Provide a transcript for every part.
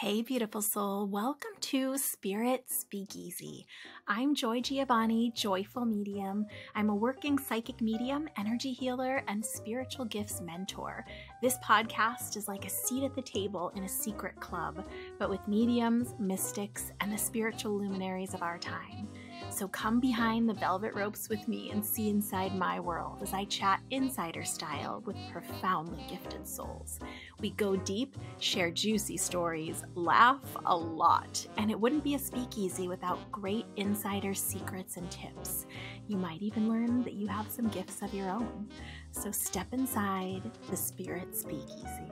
Hey, beautiful soul. Welcome to Spirit Speakeasy. I'm Joy Giovanni, Joyful Medium. I'm a working psychic medium, energy healer, and spiritual gifts mentor. This podcast is like a seat at the table in a secret club, but with mediums, mystics, and the spiritual luminaries of our time. So come behind the velvet ropes with me and see inside my world as I chat insider style with profoundly gifted souls. We go deep, share juicy stories, laugh a lot, and it wouldn't be a speakeasy without great insider secrets and tips. You might even learn that you have some gifts of your own. So step inside the Spirit Speakeasy.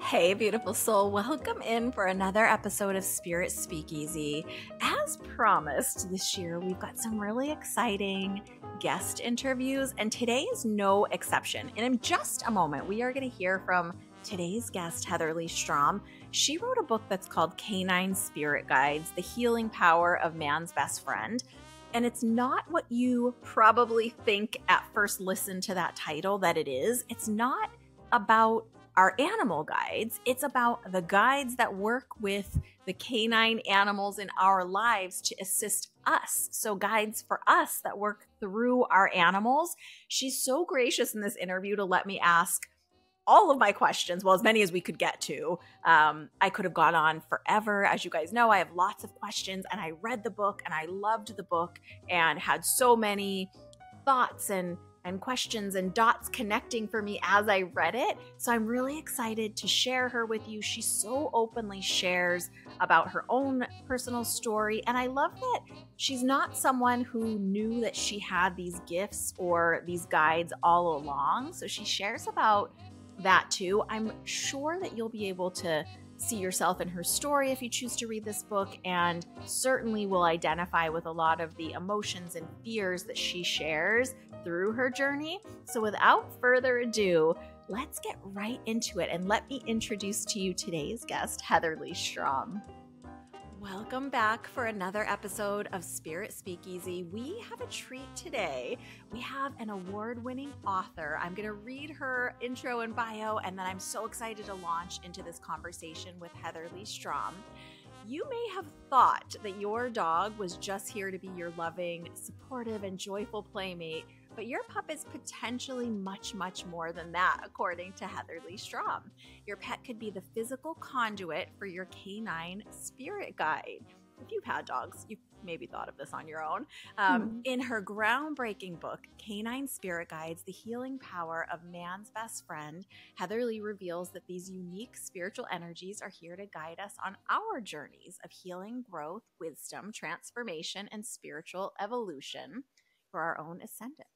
Hey, beautiful soul, welcome in for another episode of Spirit Speakeasy. As promised this year, we've got some really exciting guest interviews, and today is no exception. And in just a moment, we are going to hear from today's guest, Heather Leigh Strom. She wrote a book that's called Canine Spirit Guides The Healing Power of Man's Best Friend. And it's not what you probably think at first listen to that title that it is. It's not about our animal guides. It's about the guides that work with the canine animals in our lives to assist us. So, guides for us that work through our animals. She's so gracious in this interview to let me ask all of my questions, well, as many as we could get to. Um, I could have gone on forever. As you guys know, I have lots of questions, and I read the book and I loved the book and had so many thoughts and and questions and dots connecting for me as I read it. So I'm really excited to share her with you. She so openly shares about her own personal story. And I love that she's not someone who knew that she had these gifts or these guides all along. So she shares about that too. I'm sure that you'll be able to see yourself in her story if you choose to read this book, and certainly will identify with a lot of the emotions and fears that she shares through her journey. So, without further ado, let's get right into it and let me introduce to you today's guest, Heather Leigh Strom. Welcome back for another episode of Spirit Speakeasy. We have a treat today. We have an award winning author. I'm going to read her intro and bio, and then I'm so excited to launch into this conversation with Heather Leigh Strom. You may have thought that your dog was just here to be your loving, supportive, and joyful playmate, but your pup is potentially much, much more than that, according to Heather Leigh Strom. Your pet could be the physical conduit for your canine spirit guide. If you've had dogs, you've maybe thought of this on your own. Um, mm-hmm. In her groundbreaking book, Canine Spirit Guides The Healing Power of Man's Best Friend, Heather Leigh reveals that these unique spiritual energies are here to guide us on our journeys of healing, growth, wisdom, transformation, and spiritual evolution for our own ascendance.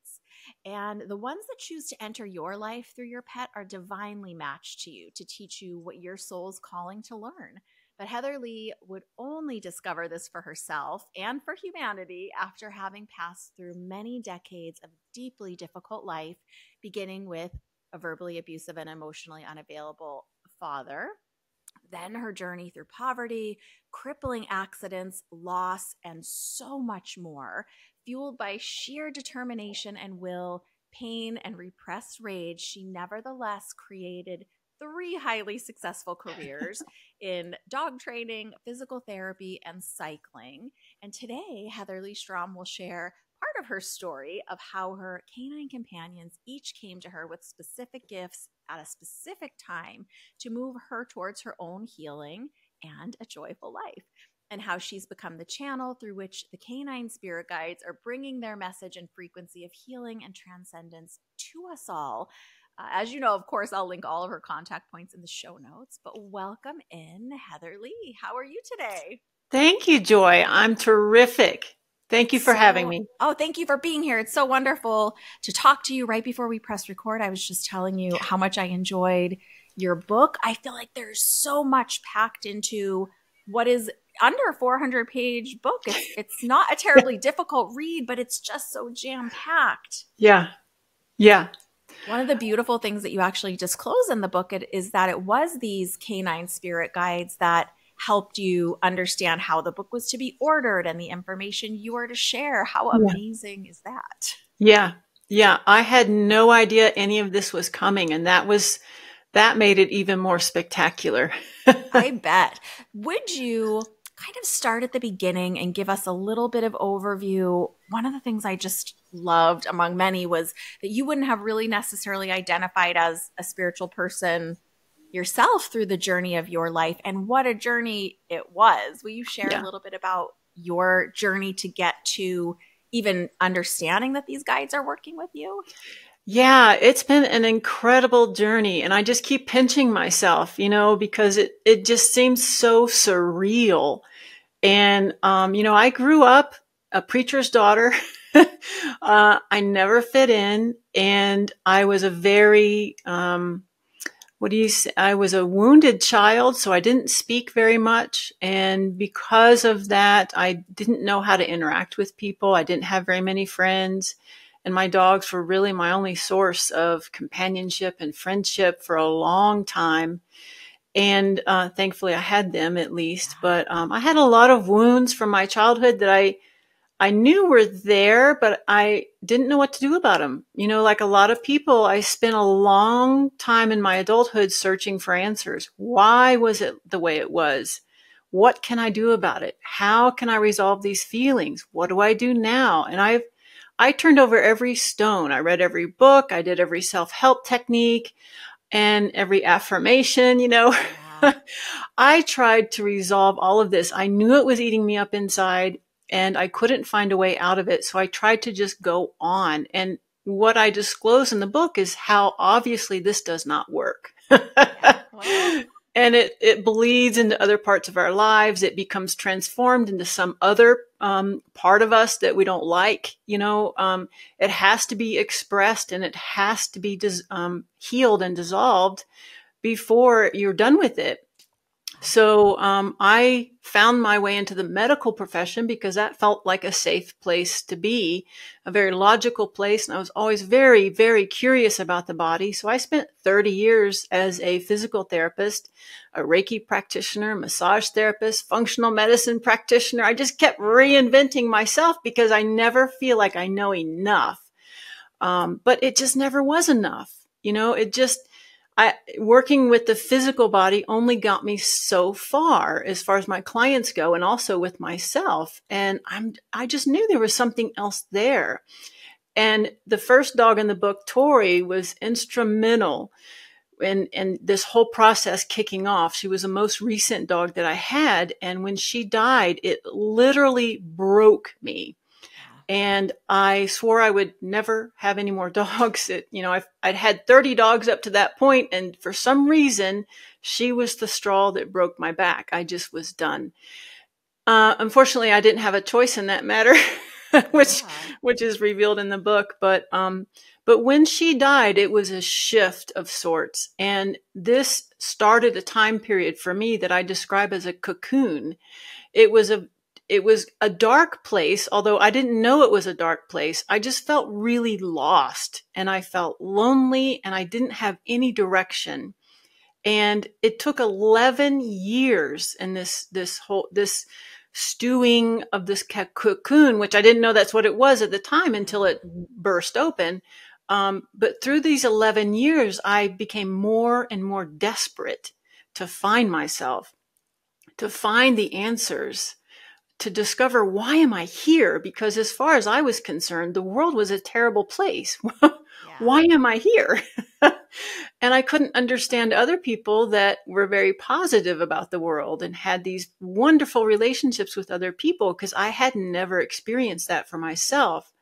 And the ones that choose to enter your life through your pet are divinely matched to you to teach you what your soul's calling to learn. But Heather Leigh would only discover this for herself and for humanity after having passed through many decades of deeply difficult life, beginning with a verbally abusive and emotionally unavailable father. Then her journey through poverty, crippling accidents, loss, and so much more Fueled by sheer determination and will, pain, and repressed rage, she nevertheless created three highly successful careers in dog training, physical therapy, and cycling. And today, Heather Leigh Strom will share part of her story of how her canine companions each came to her with specific gifts at a specific time to move her towards her own healing and a joyful life and how she's become the channel through which the canine spirit guides are bringing their message and frequency of healing and transcendence to us all. Uh, as you know, of course, I'll link all of her contact points in the show notes. But welcome in, Heather Leigh. How are you today? Thank you, Joy. I'm terrific. Thank you for so, having me. Oh, thank you for being here. It's so wonderful to talk to you right before we press record. I was just telling you how much I enjoyed your book. I feel like there's so much packed into what is under 400 page book. It's, it's not a terribly difficult read, but it's just so jam packed. Yeah. Yeah. One of the beautiful things that you actually disclose in the book is that it was these canine spirit guides that helped you understand how the book was to be ordered and the information you were to share. How amazing yeah. is that? Yeah. Yeah. I had no idea any of this was coming. And that was that made it even more spectacular. I bet. Would you kind of start at the beginning and give us a little bit of overview? One of the things I just loved among many was that you wouldn't have really necessarily identified as a spiritual person yourself through the journey of your life and what a journey it was. Will you share yeah. a little bit about your journey to get to even understanding that these guides are working with you? Yeah, it's been an incredible journey and I just keep pinching myself, you know, because it it just seems so surreal. And um, you know, I grew up a preacher's daughter. uh, I never fit in and I was a very um, what do you say? I was a wounded child, so I didn't speak very much. And because of that, I didn't know how to interact with people. I didn't have very many friends. And my dogs were really my only source of companionship and friendship for a long time. And uh, thankfully, I had them at least. But um, I had a lot of wounds from my childhood that I I knew were there, but I didn't know what to do about them. You know, like a lot of people, I spent a long time in my adulthood searching for answers. Why was it the way it was? What can I do about it? How can I resolve these feelings? What do I do now? And I've, I turned over every stone. I read every book. I did every self help technique and every affirmation, you know. I tried to resolve all of this. I knew it was eating me up inside and I couldn't find a way out of it. So I tried to just go on. And what I disclose in the book is how obviously this does not work. And it, it bleeds into other parts of our lives. It becomes transformed into some other um, part of us that we don't like. You know, um, it has to be expressed and it has to be dis- um, healed and dissolved before you're done with it. So um, I found my way into the medical profession because that felt like a safe place to be, a very logical place. And I was always very, very curious about the body. So I spent 30 years as a physical therapist, a Reiki practitioner, massage therapist, functional medicine practitioner. I just kept reinventing myself because I never feel like I know enough. Um, but it just never was enough. You know, it just, I, working with the physical body only got me so far as far as my clients go and also with myself. And I'm, I just knew there was something else there. And the first dog in the book, Tori, was instrumental in, in this whole process kicking off. She was the most recent dog that I had. And when she died, it literally broke me and I swore I would never have any more dogs. It, you know, i would had 30 dogs up to that point, and for some reason, she was the straw that broke my back. I just was done. Uh, unfortunately, I didn't have a choice in that matter, which yeah. which is revealed in the book. But um, but when she died, it was a shift of sorts, and this started a time period for me that I describe as a cocoon. It was a it was a dark place, although I didn't know it was a dark place. I just felt really lost and I felt lonely and I didn't have any direction. And it took 11 years in this, this whole, this stewing of this cocoon, which I didn't know that's what it was at the time until it burst open. Um, but through these 11 years, I became more and more desperate to find myself, to find the answers to discover why am I here? Because as far as I was concerned, the world was a terrible place. why am I here? and I couldn't understand other people that were very positive about the world and had these wonderful relationships with other people because I had never experienced that for myself.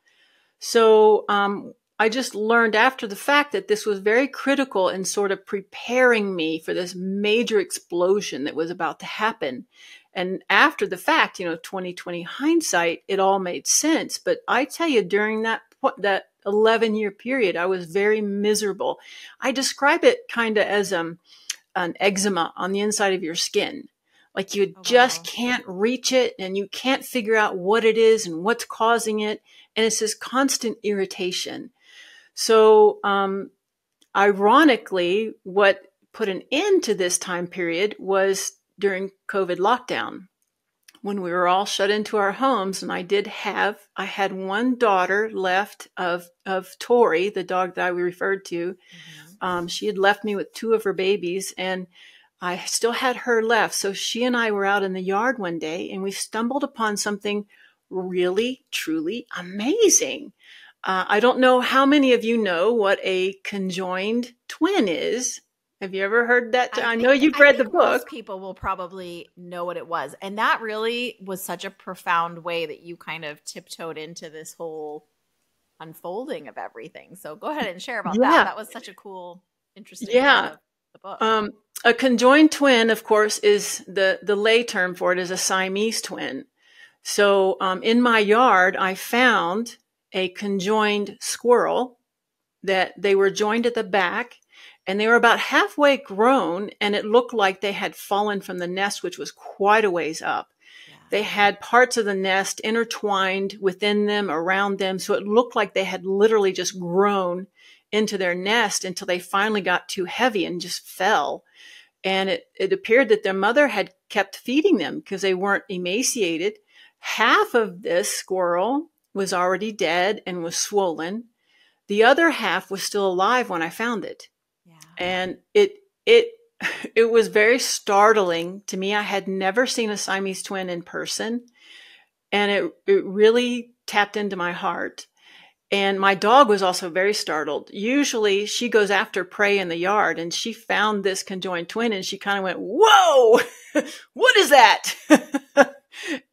So um, I just learned after the fact that this was very critical in sort of preparing me for this major explosion that was about to happen. And after the fact, you know, 2020 hindsight, it all made sense. But I tell you, during that that 11 year period, I was very miserable. I describe it kind of as um, an eczema on the inside of your skin. Like you oh, just wow. can't reach it and you can't figure out what it is and what's causing it. And it's this constant irritation. So, um, ironically, what put an end to this time period was during COVID lockdown. when we were all shut into our homes and I did have I had one daughter left of of Tori, the dog that I referred to. Mm-hmm. Um, she had left me with two of her babies and I still had her left. So she and I were out in the yard one day and we stumbled upon something really, truly amazing. Uh, I don't know how many of you know what a conjoined twin is. Have you ever heard that? I, I think, know you've read the book. people will probably know what it was. And that really was such a profound way that you kind of tiptoed into this whole unfolding of everything. So go ahead and share about yeah. that. That was such a cool, interesting yeah. the book. Um, a conjoined twin, of course, is the, the lay term for it is a Siamese twin. So um, in my yard, I found a conjoined squirrel that they were joined at the back and they were about halfway grown and it looked like they had fallen from the nest which was quite a ways up. Yeah. they had parts of the nest intertwined within them around them so it looked like they had literally just grown into their nest until they finally got too heavy and just fell. And it, it appeared that their mother had kept feeding them because they weren't emaciated. Half of this squirrel was already dead and was swollen. The other half was still alive when i found it and it it it was very startling to me. I had never seen a Siamese twin in person, and it it really tapped into my heart. And my dog was also very startled. Usually she goes after prey in the yard and she found this conjoined twin and she kind of went, Whoa, what is that?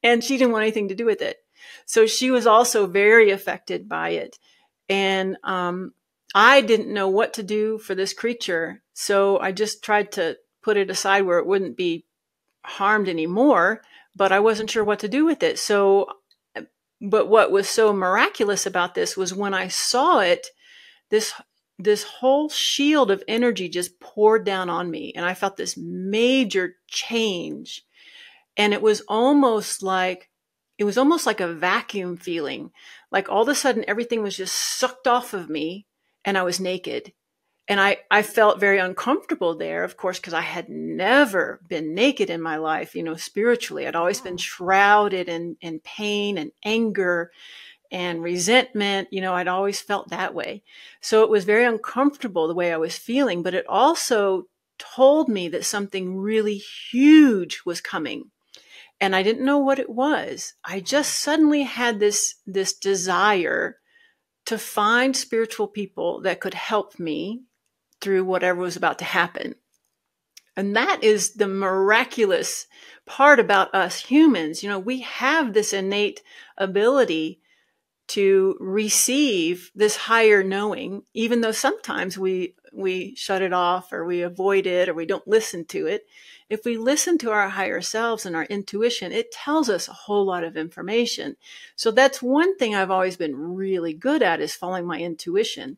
and she didn't want anything to do with it. So she was also very affected by it. And um, I didn't know what to do for this creature. So I just tried to put it aside where it wouldn't be harmed anymore, but I wasn't sure what to do with it. So, but what was so miraculous about this was when I saw it, this this whole shield of energy just poured down on me and I felt this major change. And it was almost like it was almost like a vacuum feeling. Like all of a sudden everything was just sucked off of me and I was naked. And I, I felt very uncomfortable there, of course, because I had never been naked in my life, you know, spiritually. I'd always been mm. shrouded in, in pain and anger and resentment. You know, I'd always felt that way. So it was very uncomfortable the way I was feeling, but it also told me that something really huge was coming. And I didn't know what it was. I just suddenly had this, this desire to find spiritual people that could help me through whatever was about to happen. And that is the miraculous part about us humans. You know, we have this innate ability to receive this higher knowing, even though sometimes we, we shut it off or we avoid it or we don't listen to it. If we listen to our higher selves and our intuition, it tells us a whole lot of information. So that's one thing I've always been really good at is following my intuition.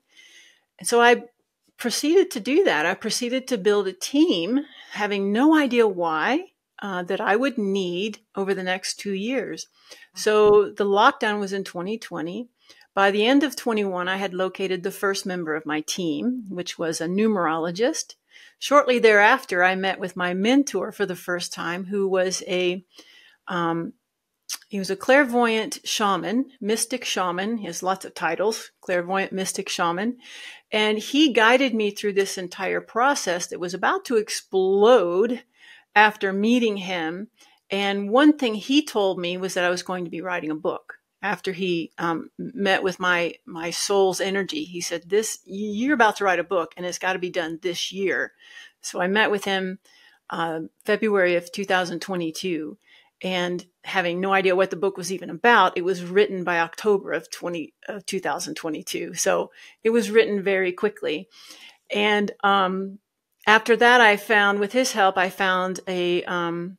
And so I proceeded to do that. I proceeded to build a team, having no idea why, uh, that I would need over the next two years. So the lockdown was in 2020. By the end of 21, I had located the first member of my team, which was a numerologist. Shortly thereafter, I met with my mentor for the first time, who was a um, he was a clairvoyant shaman, mystic shaman. He has lots of titles, clairvoyant, mystic shaman. And he guided me through this entire process that was about to explode after meeting him. And one thing he told me was that I was going to be writing a book after he um, met with my my soul's energy. He said, "This you're about to write a book, and it's got to be done this year." So I met with him uh, February of 2022, and having no idea what the book was even about, it was written by October of 20 of 2022. So it was written very quickly, and um, after that, I found with his help, I found a um,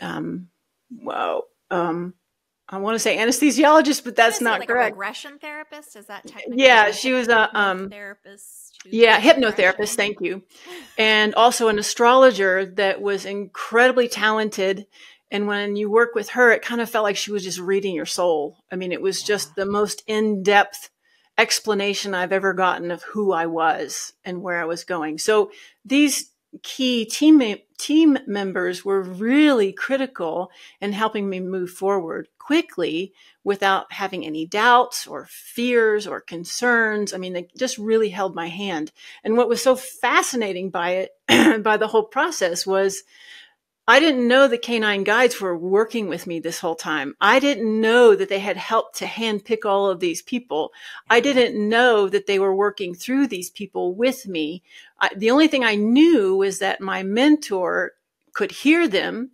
um, wow. Um, I want to say anesthesiologist, but that's not like correct. regression therapist is that technically? Yeah, she was a um, therapist. Yeah, hypnotherapist. Thank you, and also an astrologer that was incredibly talented. And when you work with her, it kind of felt like she was just reading your soul. I mean, it was yeah. just the most in depth explanation I've ever gotten of who I was and where I was going. So these key team team members were really critical in helping me move forward quickly without having any doubts or fears or concerns. I mean, they just really held my hand. And what was so fascinating by it, by the whole process was I didn't know the canine guides were working with me this whole time. I didn't know that they had helped to handpick all of these people. I mm-hmm. didn't know that they were working through these people with me. I, the only thing I knew was that my mentor could hear them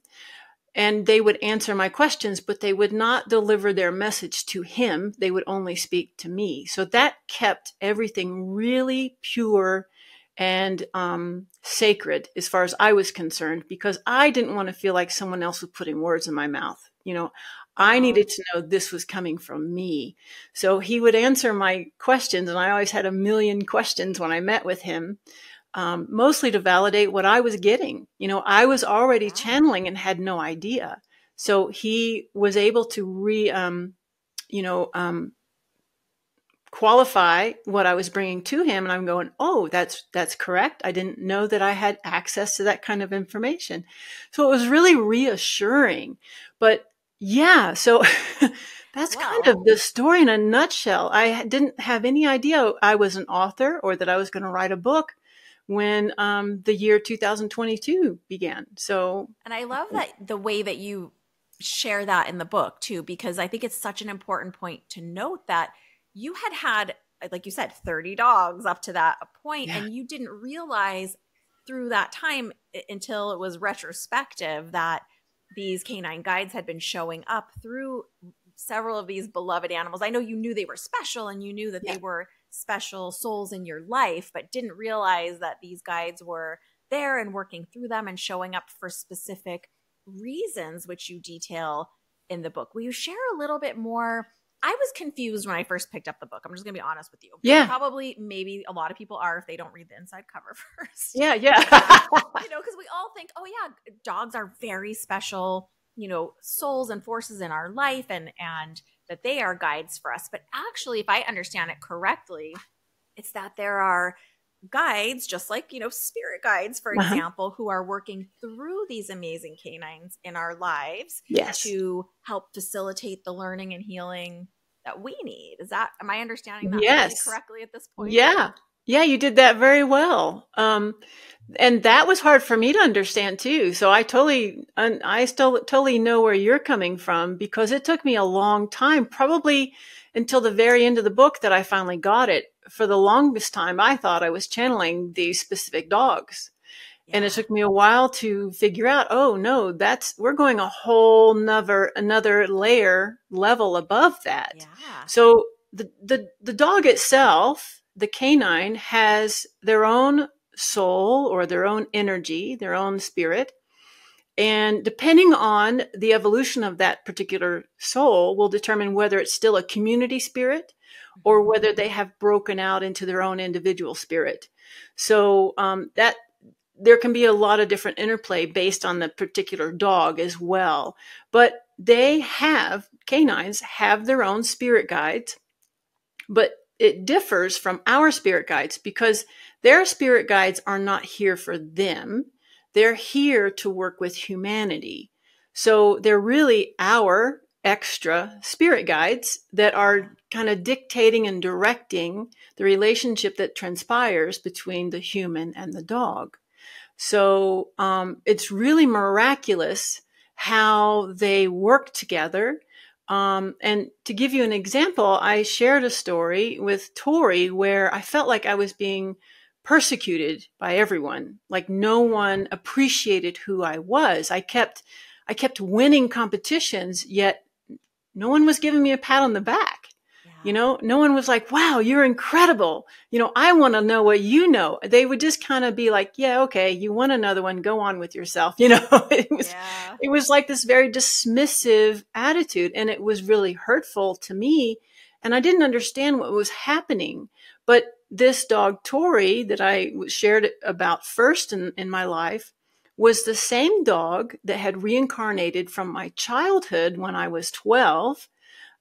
and they would answer my questions, but they would not deliver their message to him. They would only speak to me. So that kept everything really pure and um, sacred as far as I was concerned, because I didn't want to feel like someone else was putting words in my mouth. You know, I needed to know this was coming from me. So he would answer my questions, and I always had a million questions when I met with him, um, mostly to validate what I was getting. You know, I was already channeling and had no idea. So he was able to re, um, you know, um, qualify what I was bringing to him. And I'm going, oh, that's, that's correct. I didn't know that I had access to that kind of information. So it was really reassuring. But yeah, so that's wow. kind of the story in a nutshell. I didn't have any idea I was an author or that I was going to write a book when um, the year 2022 began. So, and I love that the way that you share that in the book too, because I think it's such an important point to note that you had had like you said 30 dogs up to that point yeah. and you didn't realize through that time until it was retrospective that these canine guides had been showing up through several of these beloved animals. I know you knew they were special and you knew that yeah. they were special souls in your life, but didn't realize that these guides were there and working through them and showing up for specific reasons, which you detail in the book. Will you share a little bit more I was confused when I first picked up the book. I'm just gonna be honest with you. Yeah. Probably maybe a lot of people are if they don't read the inside cover first. Yeah, yeah. you know, because we all think, oh yeah, dogs are very special, you know, souls and forces in our life and and that they are guides for us. But actually, if I understand it correctly, it's that there are guides, just like, you know, spirit guides, for uh-huh. example, who are working through these amazing canines in our lives yes. to help facilitate the learning and healing that we need. Is that, am I understanding that yes. correctly at this point? Yeah. Yeah, you did that very well. Um, and that was hard for me to understand too. So I totally, I still totally know where you're coming from because it took me a long time, probably until the very end of the book that I finally got it. For the longest time, I thought I was channeling these specific dogs. Yeah. And it took me a while to figure out, oh no, that's, we're going a whole nother, another layer level above that. Yeah. So the, the, the dog itself, the canine has their own soul or their own energy, their own spirit. And depending on the evolution of that particular soul will determine whether it's still a community spirit or mm-hmm. whether they have broken out into their own individual spirit. So um, that there can be a lot of different interplay based on the particular dog as well. But they have canines have their own spirit guides, but it differs from our spirit guides because their spirit guides are not here for them. They're here to work with humanity. So they're really our extra spirit guides that are kind of dictating and directing the relationship that transpires between the human and the dog. So um, it's really miraculous how they work together um, and to give you an example, I shared a story with Tori where I felt like I was being persecuted by everyone. Like no one appreciated who I was. I kept, I kept winning competitions, yet no one was giving me a pat on the back. You know, no one was like, wow, you're incredible. You know, I want to know what you know. They would just kind of be like, yeah, okay, you want another one, go on with yourself. You know, it was, yeah. it was like this very dismissive attitude and it was really hurtful to me. And I didn't understand what was happening. But this dog, Tori, that I shared about first in, in my life, was the same dog that had reincarnated from my childhood when I was 12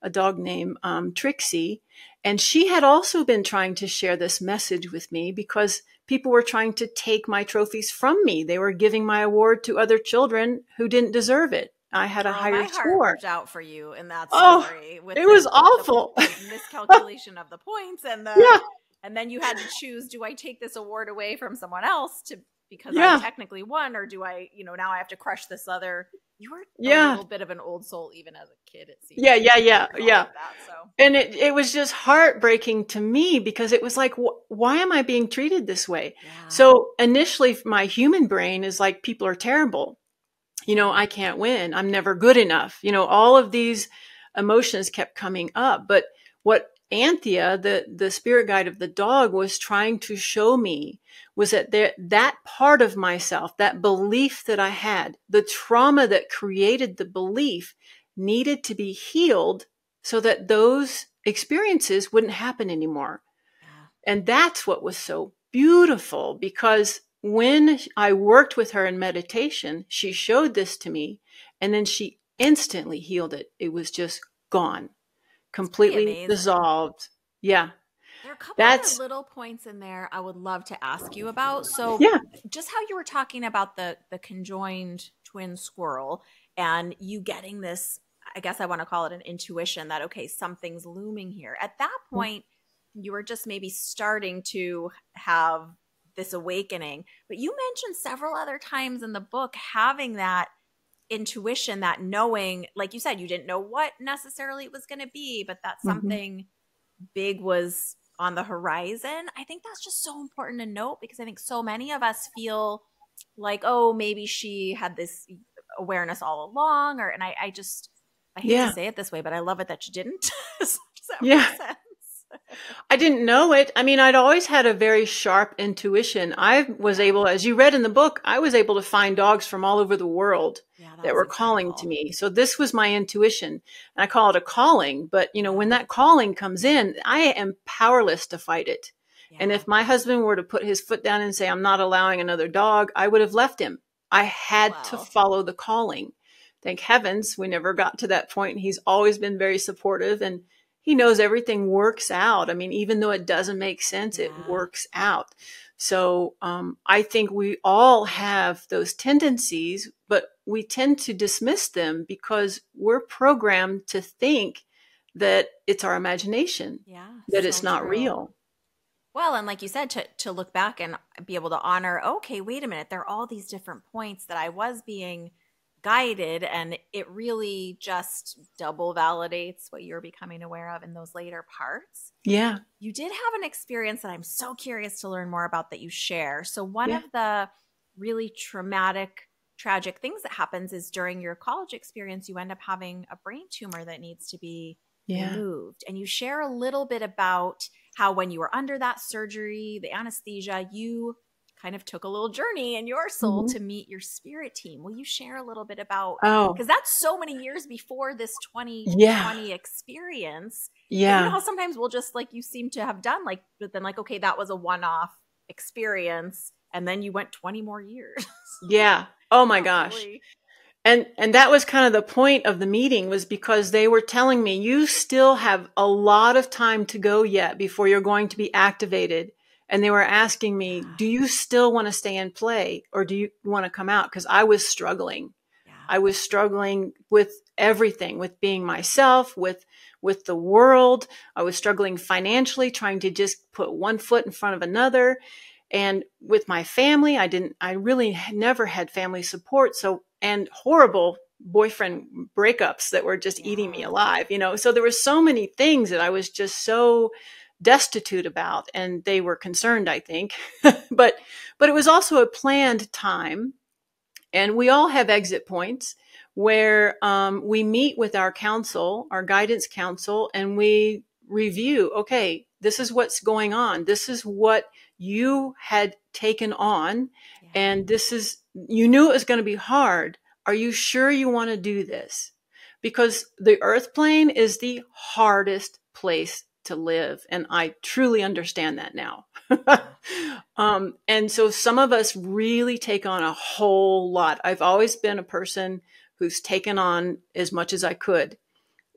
a dog named um, Trixie. And she had also been trying to share this message with me because people were trying to take my trophies from me. They were giving my award to other children who didn't deserve it. I had a oh, higher my score. Heart out for you in that oh, story. Oh, it the, was awful. The, the miscalculation of the points and the yeah. and then you had to choose: do I take this award away from someone else to because yeah. I technically won, or do I, you know, now I have to crush this other you were yeah. a little bit of an old soul even as a kid, it seems. Yeah, yeah, yeah, yeah. That, so. And it, it was just heartbreaking to me because it was like, wh- why am I being treated this way? Yeah. So initially, my human brain is like, people are terrible. You know, I can't win. I'm never good enough. You know, all of these emotions kept coming up. But what Anthea, the, the spirit guide of the dog, was trying to show me was that there, that part of myself, that belief that I had, the trauma that created the belief needed to be healed so that those experiences wouldn't happen anymore. Yeah. And that's what was so beautiful because when I worked with her in meditation, she showed this to me and then she instantly healed it. It was just gone, completely dissolved. Yeah. There are a couple That's, of little points in there I would love to ask you about. So, yeah. just how you were talking about the the conjoined twin squirrel and you getting this, I guess I want to call it an intuition that okay, something's looming here. At that mm. point, you were just maybe starting to have this awakening, but you mentioned several other times in the book having that intuition, that knowing, like you said, you didn't know what necessarily it was going to be, but that mm-hmm. something mm-hmm. big was on the horizon. I think that's just so important to note because I think so many of us feel like, oh, maybe she had this awareness all along, or and I, I just I hate yeah. to say it this way, but I love it that you didn't. yeah. I didn't know it. I mean, I'd always had a very sharp intuition. I was able, as you read in the book, I was able to find dogs from all over the world that, were calling to me. So this was my intuition. And I call it a calling. But, you know, when that calling comes in, I am powerless to fight it. Yeah. And if my husband were to put his foot down and say, I'm not allowing another dog, I would have left him. I had wow. to follow the calling. Thank heavens we never got to that point. He's always been very supportive and he knows everything works out. I mean, even though it doesn't make sense, yeah. it works out. So um, I think we all have those tendencies, but we tend to dismiss them because we're programmed to think that it's our imagination, yeah, that so it's not true. real. Well, and like you said, to to look back and be able to honor, okay, wait a minute, there are all these different points that I was being guided and it really just double validates what you're becoming aware of in those later parts. Yeah. You did have an experience that I'm so curious to learn more about that you share. So one yeah. of the really traumatic tragic things that happens is during your college experience you end up having a brain tumor that needs to be yeah. removed and you share a little bit about how when you were under that surgery the anesthesia you kind of took a little journey in your soul mm-hmm. to meet your spirit team. Will you share a little bit about oh because that's so many years before this 2020 yeah. experience. Yeah. you know how sometimes we'll just like you seem to have done like but then like okay that was a one-off experience and then you went 20 more years. yeah. Oh my gosh. And and that was kind of the point of the meeting was because they were telling me you still have a lot of time to go yet before you're going to be activated and they were asking me, "Do you still want to stay and play, or do you want to come out?" Because I was struggling. Yeah. I was struggling with everything, with being myself, with with the world. I was struggling financially, trying to just put one foot in front of another, and with my family, I didn't. I really never had family support. So and horrible boyfriend breakups that were just yeah. eating me alive. You know, so there were so many things that I was just so destitute about and they were concerned i think. But but it was also a planned time and we all have exit points where um, we meet with our council our guidance council and we review okay this is what's going on. This is what you had taken on yeah. and this is you knew it was going to be hard. Are you sure you want to do this? Because the earth plane is the hardest place to live. And I truly understand that now. um, and so some of us really take on a whole lot. I've always been a person who's taken on as much as I could.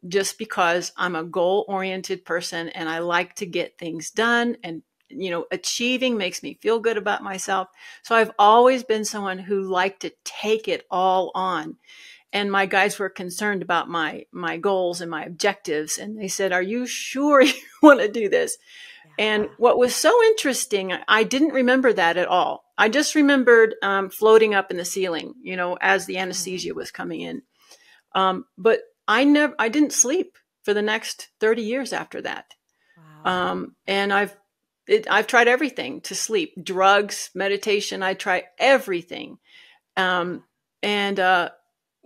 just because I'm a goal oriented person and I like to get things done and you know achieving makes me feel good about myself so i've always been someone who liked to take it all on and my guys were concerned about my my goals and my objectives and they said are you sure you want to do this yeah. and what was so interesting i didn't remember that at all i just remembered um, floating up in the ceiling you know as the mm-hmm. anesthesia was coming in um, but i never i didn't sleep for the next 30 years after that wow. um, and i've it, I've tried everything to sleep, drugs, meditation. I try everything. Um, and uh,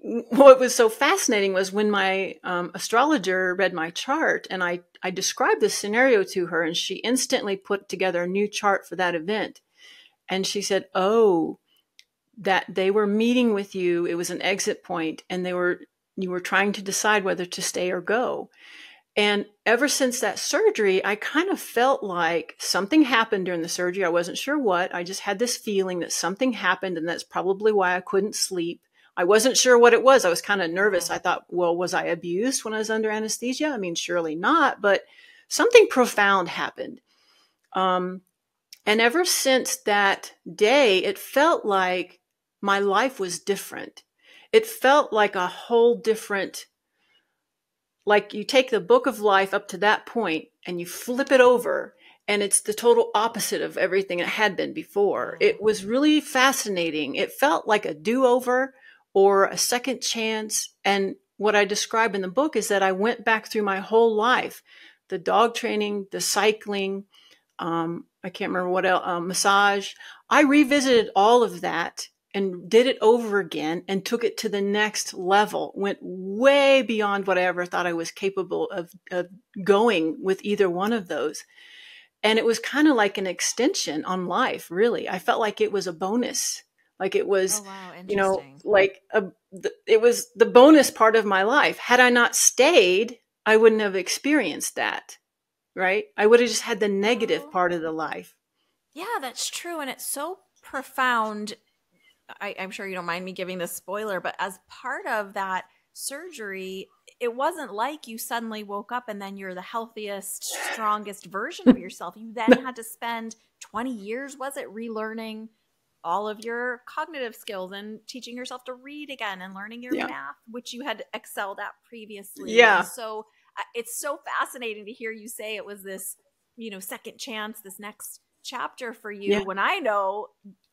what was so fascinating was when my um, astrologer read my chart and I, I described this scenario to her, and she instantly put together a new chart for that event. And she said, Oh, that they were meeting with you. It was an exit point, and they were you were trying to decide whether to stay or go. And ever since that surgery, I kind of felt like something happened during the surgery. I wasn't sure what. I just had this feeling that something happened, and that's probably why I couldn't sleep. I wasn't sure what it was. I was kind of nervous. I thought, well, was I abused when I was under anesthesia? I mean, surely not, but something profound happened. Um, and ever since that day, it felt like my life was different. It felt like a whole different like you take the book of life up to that point and you flip it over and it's the total opposite of everything it had been before. It was really fascinating. It felt like a do over or a second chance. And what I describe in the book is that I went back through my whole life the dog training, the cycling, um, I can't remember what else, uh, massage. I revisited all of that and did it over again and took it to the next level, went way beyond what I ever thought I was capable of, of going with either one of those. And it was kind of like an extension on life, really. I felt like it was a bonus. Like it was, oh, wow. you know, like a, it was the bonus part of my life. Had I not stayed, I wouldn't have experienced that. Right. I would have just had the negative oh. part of the life. Yeah, that's true. And it's so profound I, I'm sure you don't mind me giving this spoiler, but as part of that surgery, it wasn't like you suddenly woke up and then you're the healthiest, strongest version of yourself. You then had to spend 20 years, was it, relearning all of your cognitive skills and teaching yourself to read again and learning your yeah. math, which you had excelled at previously. Yeah. And so uh, it's so fascinating to hear you say it was this, you know, second chance, this next chapter for you yeah. when I know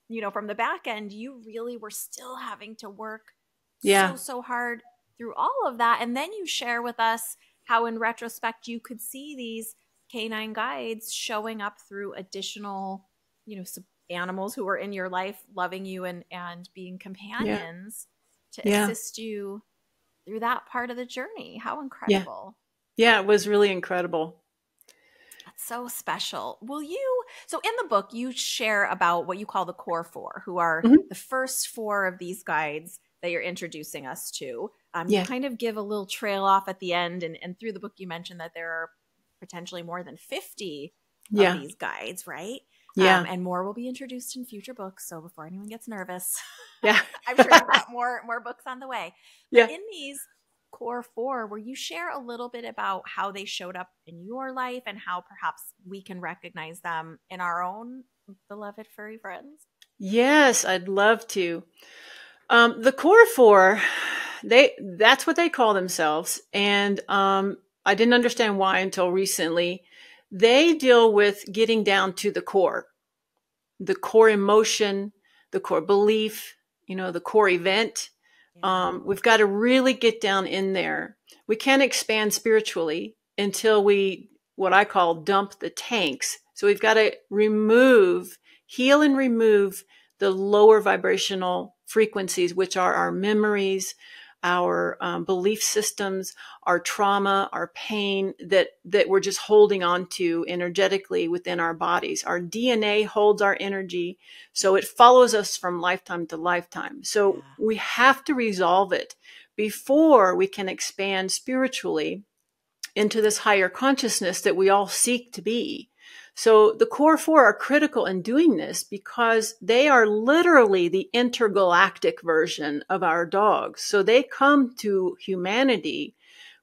you know, from the back end, you really were still having to work yeah. so, so hard through all of that. And then you share with us how, in retrospect, you could see these canine guides showing up through additional, you know, animals who were in your life, loving you and, and being companions yeah. to yeah. assist you through that part of the journey. How incredible. Yeah. yeah, it was really incredible so special. Will you? So, in the book, you share about what you call the core four, who are mm-hmm. the first four of these guides that you're introducing us to. Um, yeah. You kind of give a little trail off at the end, and, and through the book, you mentioned that there are potentially more than 50 yeah. of these guides, right? Yeah. Um, and more will be introduced in future books. So before anyone gets nervous, yeah, I'm sure you've got more more books on the way. Yeah. In these, core four, where you share a little bit about how they showed up in your life and how perhaps we can recognize them in our own beloved furry friends? Yes, I'd love to. Um, the core four, they that's what they call themselves, and um, I didn't understand why until recently. They deal with getting down to the core, the core emotion, the core belief, you know, the core event, um, we've got to really get down in there. We can't expand spiritually until we, what I call, dump the tanks. So we've got to remove, heal and remove the lower vibrational frequencies, which are our memories, our um, belief systems, our trauma, our pain that that we're just holding on to energetically within our bodies. Our DNA holds our energy, so it follows us from lifetime to lifetime. So yeah. we have to resolve it before we can expand spiritually into this higher consciousness that we all seek to be. So the core four are critical in doing this because they are literally the intergalactic version of our dogs. So they come to humanity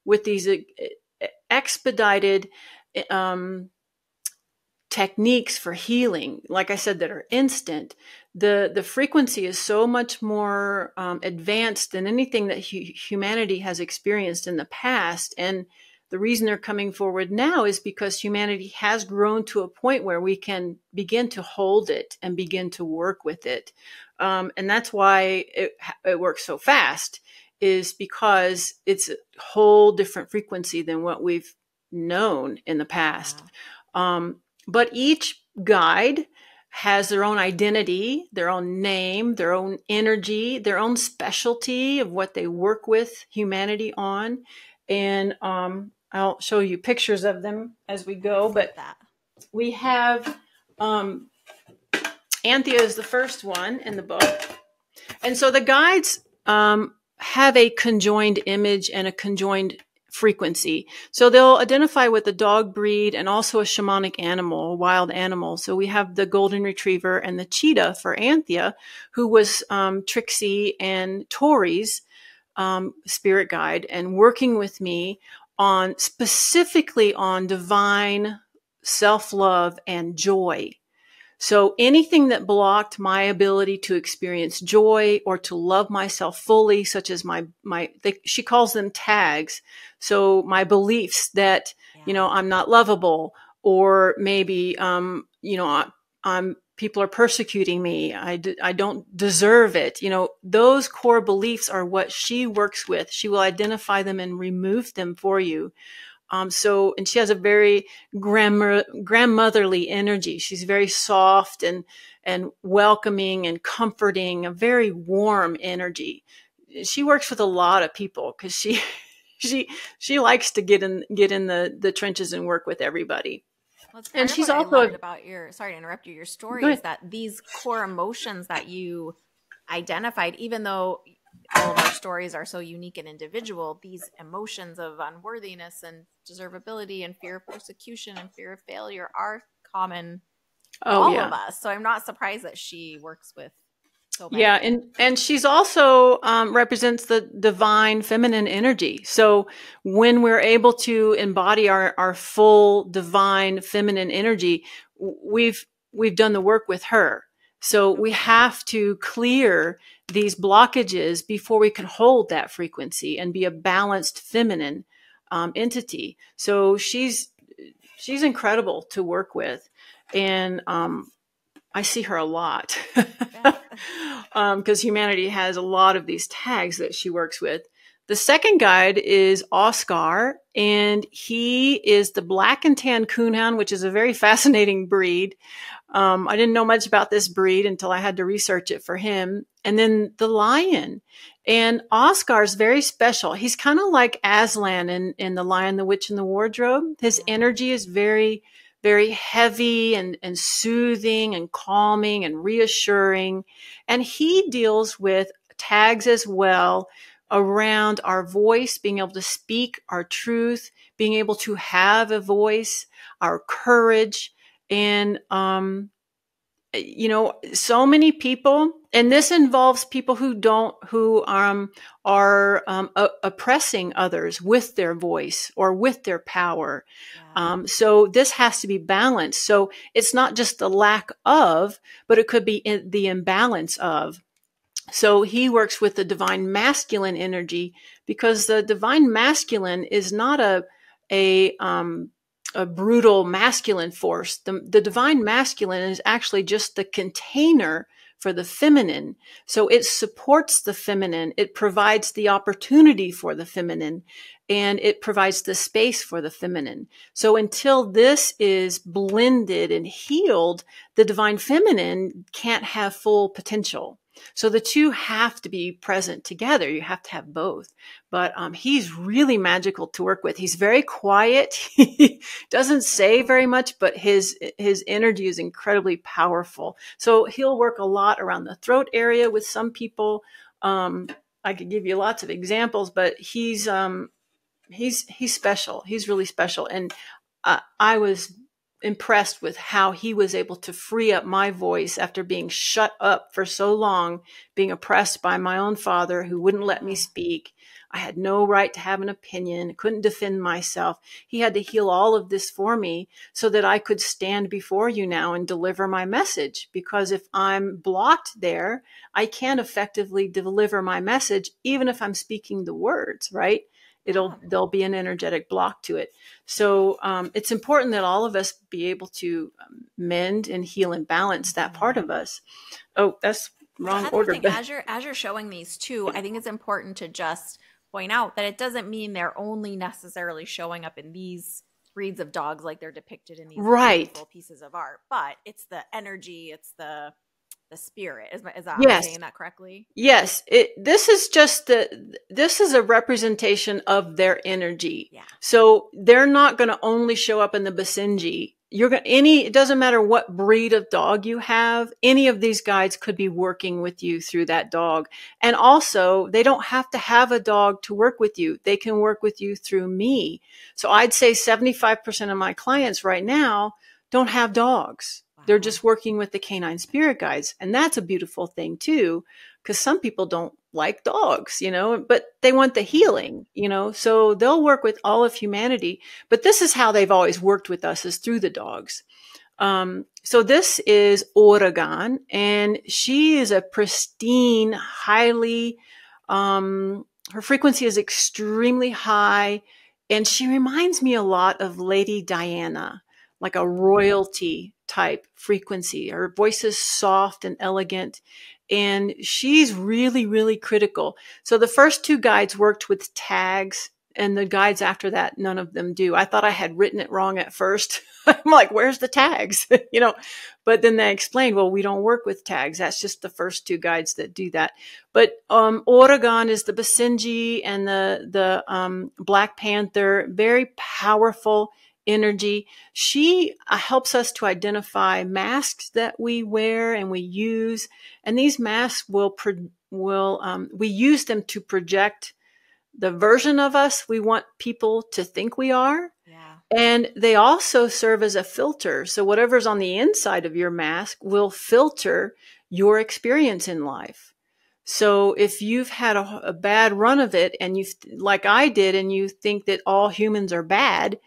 with these expedited um, techniques for healing, like I said, that are instant, the the frequency is so much more um, advanced than anything that hu- humanity has experienced in the past, and the reason they're coming forward now is because humanity has grown to a point where we can begin to hold it and begin to work with it. Um, and that's why it, it works so fast is because it's a whole different frequency than what we've known in the past. Um, but each guide has their own identity, their own name, their own energy, their own specialty of what they work with humanity on. And um, I'll show you pictures of them as we go. But we have um, Anthea is the first one in the book. And so the guides um, have a conjoined image and a conjoined frequency. So they'll identify with the dog breed and also a shamanic animal, a wild animal. So we have the golden retriever and the cheetah for Anthea, who was um, Trixie and Tori's um, spirit guide and working with me on specifically on divine self love and joy. So anything that blocked my ability to experience joy or to love myself fully, such as my, my, they, she calls them tags. So my beliefs that, yeah. you know, I'm not lovable or maybe, um, you know, I, I'm, people are persecuting me. I d- I don't deserve it. You know, those core beliefs are what she works with. She will identify them and remove them for you. Um, so, and she has a very grandmotherly energy. She's very soft and, and welcoming and comforting, a very warm energy. She works with a lot of people because she, she, she likes to get in, get in the, the trenches and work with everybody. Well, and she's also about your, sorry to interrupt you, your story is that these core emotions that you identified, even though all of our stories are so unique and individual, these emotions of unworthiness and deservability and fear of persecution and fear of failure are common oh, all yeah. of us. So I'm not surprised that she works with so yeah, and and she's also um, represents the divine feminine energy. So when we're able to embody our our full divine feminine energy, we've we've done the work with her. So we have to clear these blockages before we can hold that frequency and be a balanced feminine um, entity. So she's she's incredible to work with, and um, I see her a lot because um, humanity has a lot of these tags that she works with. The second guide is Oscar, and he is the black and tan coonhound, which is a very fascinating breed. Um, I didn't know much about this breed until I had to research it for him. And then the lion. And Oscar's very special. He's kind of like Aslan in, in The Lion, the Witch, and the Wardrobe. His energy is very, very heavy and, and soothing and calming and reassuring. And he deals with tags as well around our voice, being able to speak our truth, being able to have a voice, our courage, and um, you know so many people and this involves people who don't who um, are um, oppressing others with their voice or with their power. Um, so this has to be balanced. So it's not just the lack of but it could be the imbalance of. So he works with the divine masculine energy because the divine masculine is not a a um, a brutal masculine force. The, the divine masculine is actually just the container for the feminine. So it supports the feminine. It provides the opportunity for the feminine and it provides the space for the feminine. So until this is blended and healed, the divine feminine can't have full potential. So the two have to be present together. You have to have both. But um, he's really magical to work with. He's very quiet. he doesn't say very much, but his his energy is incredibly powerful. So he'll work a lot around the throat area with some people. Um, I could give you lots of examples, but he's um, he's he's special. He's really special, and uh, I was impressed with how he was able to free up my voice after being shut up for so long, being oppressed by my own father who wouldn't let me mm. speak. I had no right to have an opinion, couldn't defend myself. He had to heal all of this for me so that I could stand before you now and deliver my message. Because if I'm blocked there, I can't effectively deliver my message, even if I'm speaking the words, right? It'll there'll be an energetic block to it. So um, it's important that all of us be able to um, mend and heal and balance that part of us. Oh that's wrong order thing, as you're as you're showing these too i think it's important to just point out that it doesn't mean they're only necessarily showing up in these breeds of dogs like they're depicted in these right. pieces of art but it's the energy it's the the spirit. Is, is that yes. saying that correctly? Yes. It, this is just the, this is a representation of their energy. Yeah. So they're not going to only show up in the Basenji. You're going any, it doesn't matter what breed of dog you have. Any of these guides could be working with you through that dog. And also they don't have to have a dog to work with you. They can work with you through me. So I'd say 75% of my clients right now don't have dogs they're just working with the canine spirit guides. And that's a beautiful thing too, because some people don't like dogs, you know, but they want the healing, you know, so they'll work with all of humanity. But this is how they've always worked with us is through the dogs. Um, so this is Oregon, and she is a pristine, highly, um, her frequency is extremely high, and she reminds me a lot of Lady Diana, like a royalty type frequency. Her voice is soft and elegant, and she's really, really critical. So the first two guides worked with tags, and the guides after that, none of them do. I thought I had written it wrong at first. I'm like, where's the tags? you know, but then they explained, well, we don't work with tags. That's just the first two guides that do that. But um, Oregon is the Basenji and the the um, Black Panther, very powerful energy. She uh, helps us to identify masks that we wear and we use, and these masks will pro- will um, we use them to project the version of us we want people to think we are. Yeah. And they also serve as a filter. So whatever's on the inside of your mask will filter your experience in life. So if you've had a, a, bad run of it and you, like I did, and you think that all humans are bad,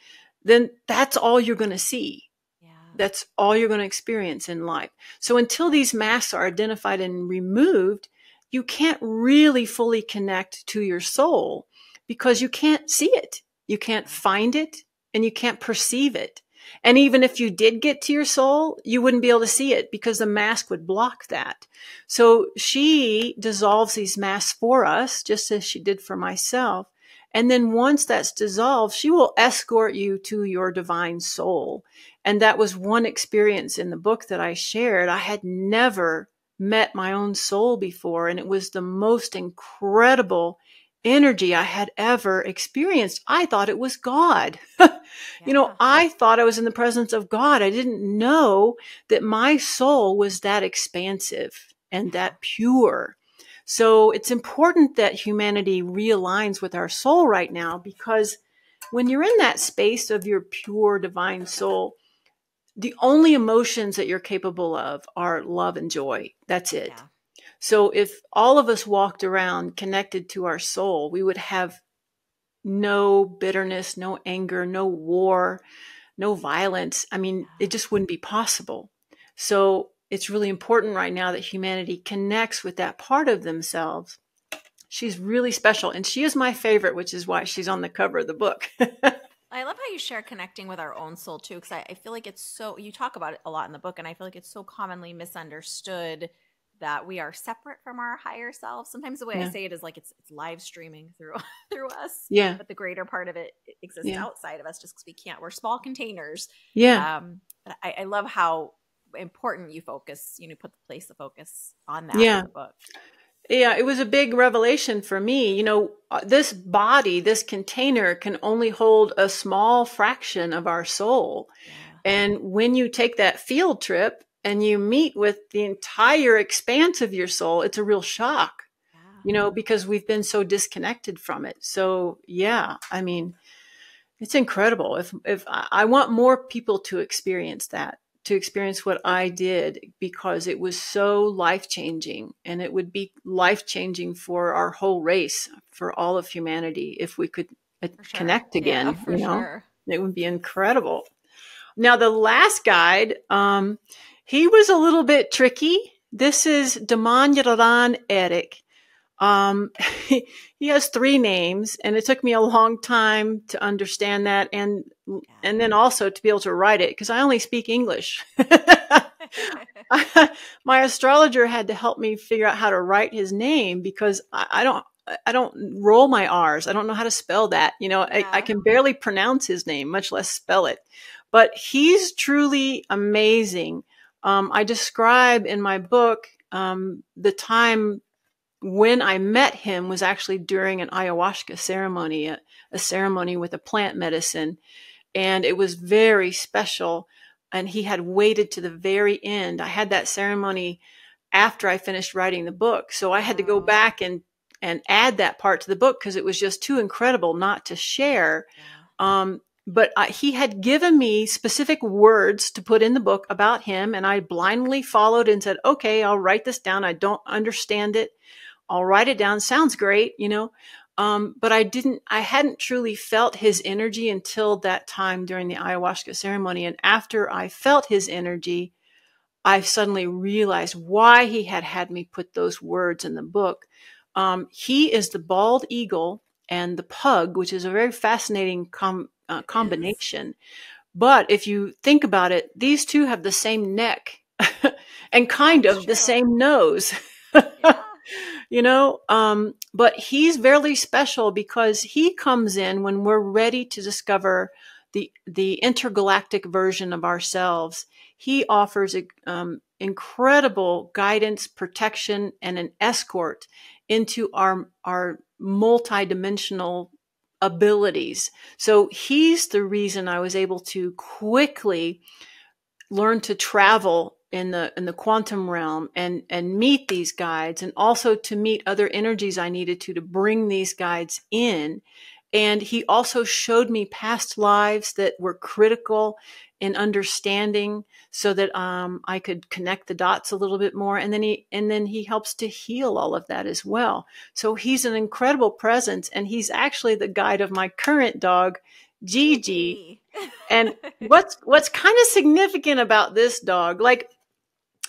then that's all you're going to see. Yeah. That's all you're going to experience in life. So until these masks are identified and removed, you can't really fully connect to your soul because you can't see it. You can't find it and you can't perceive it. And even if you did get to your soul, you wouldn't be able to see it because the mask would block that. So she dissolves these masks for us, just as she did for myself. And then once that's dissolved, she will escort you to your divine soul. And that was one experience in the book that I shared. I had never met my own soul before, and it was the most incredible energy I had ever experienced. I thought it was God. yeah. You know, I thought I was in the presence of God. I didn't know that my soul was that expansive and that pure. So it's important that humanity realigns with our soul right now because when you're in that space of your pure divine soul, the only emotions that you're capable of are love and joy. That's it. Yeah. So if all of us walked around connected to our soul, we would have no bitterness, no anger, no war, no violence. I mean, it just wouldn't be possible. So it's really important right now that humanity connects with that part of themselves. She's really special, and she is my favorite, which is why she's on the cover of the book. I love how you share connecting with our own soul too, because I, I, feel like it's so, you talk about it a lot in the book, and I feel like it's so commonly misunderstood that we are separate from our higher self. Sometimes the way yeah. I say it is like it's, it's live streaming through through us. Yeah. But the greater part of it exists yeah. outside of us just because we can't. We're small containers. Yeah. Um, I, I love how important you focus, you know, put the place the focus on that yeah. book. Yeah, it was a big revelation for me. You know, uh, this body, this container can only hold a small fraction of our soul. Yeah. And when you take that field trip and you meet with the entire expanse of your soul, it's a real shock, yeah. you know, because we've been so disconnected from it. So, yeah, I mean, it's incredible. If if I want more people to experience that, to experience what I did because it was so life changing and it would be life changing for our whole race, for all of humanity if we could uh, sure. connect again, yeah, you know. Sure. It would be incredible. Now the last guide, um, he was a little bit tricky. This is Daman Yaradan Eric. Um, he has three names, and it took me a long time to understand that, and and then also to be able to write it because I only speak English. My astrologer had to help me figure out how to write his name because I, I don't I don't roll my R's. I don't know how to spell that. You know, yeah. I, I, can barely pronounce his name, much less spell it. But he's truly amazing. Um, I describe in my book um, the time when I met him was actually during an ayahuasca ceremony, a, a, ceremony with a plant medicine. And it was very special. And he had waited to the very end. I had that ceremony after I finished writing the book. So I had to go back and, and add that part to the book because it was just too incredible not to share. Um, but I, he had given me specific words to put in the book about him. And I blindly followed and said, okay, I'll write this down. I don't understand it. I'll write it down. Sounds great, you know. Um, but I didn't, I hadn't truly felt his energy until that time during the ayahuasca ceremony. And after I felt his energy, I suddenly realized why he had had me put those words in the book. Um, he is the bald eagle and the pug, which is a very fascinating com- uh, combination. But if you think about it, these two have the same neck and kind That's of true. the same nose. yeah you know um, but he's very special because he comes in when we're ready to discover the the intergalactic version of ourselves. He offers um, incredible guidance protection and an escort into our our multidimensional abilities. So he's the reason i was able to quickly learn to travel in the in the quantum realm and and meet these guides and also to meet other energies I needed to to bring these guides in. And he also showed me past lives that were critical in understanding so that um, I could connect the dots a little bit more. And then he and then he helps to heal all of that as well. So he's an incredible presence and he's actually the guide of my current dog Gigi. And what's what's kind of significant about this dog like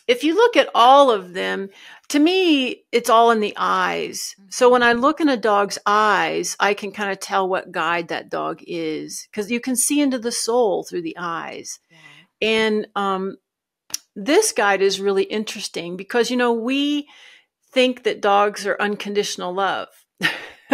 if you look at all of them, to me, it's all in the eyes. So when I look in a dog's eyes, I can kind of tell what guide that dog is because you can see into the soul through the eyes. And um, this guide is really interesting because, you know, we think that dogs are unconditional love.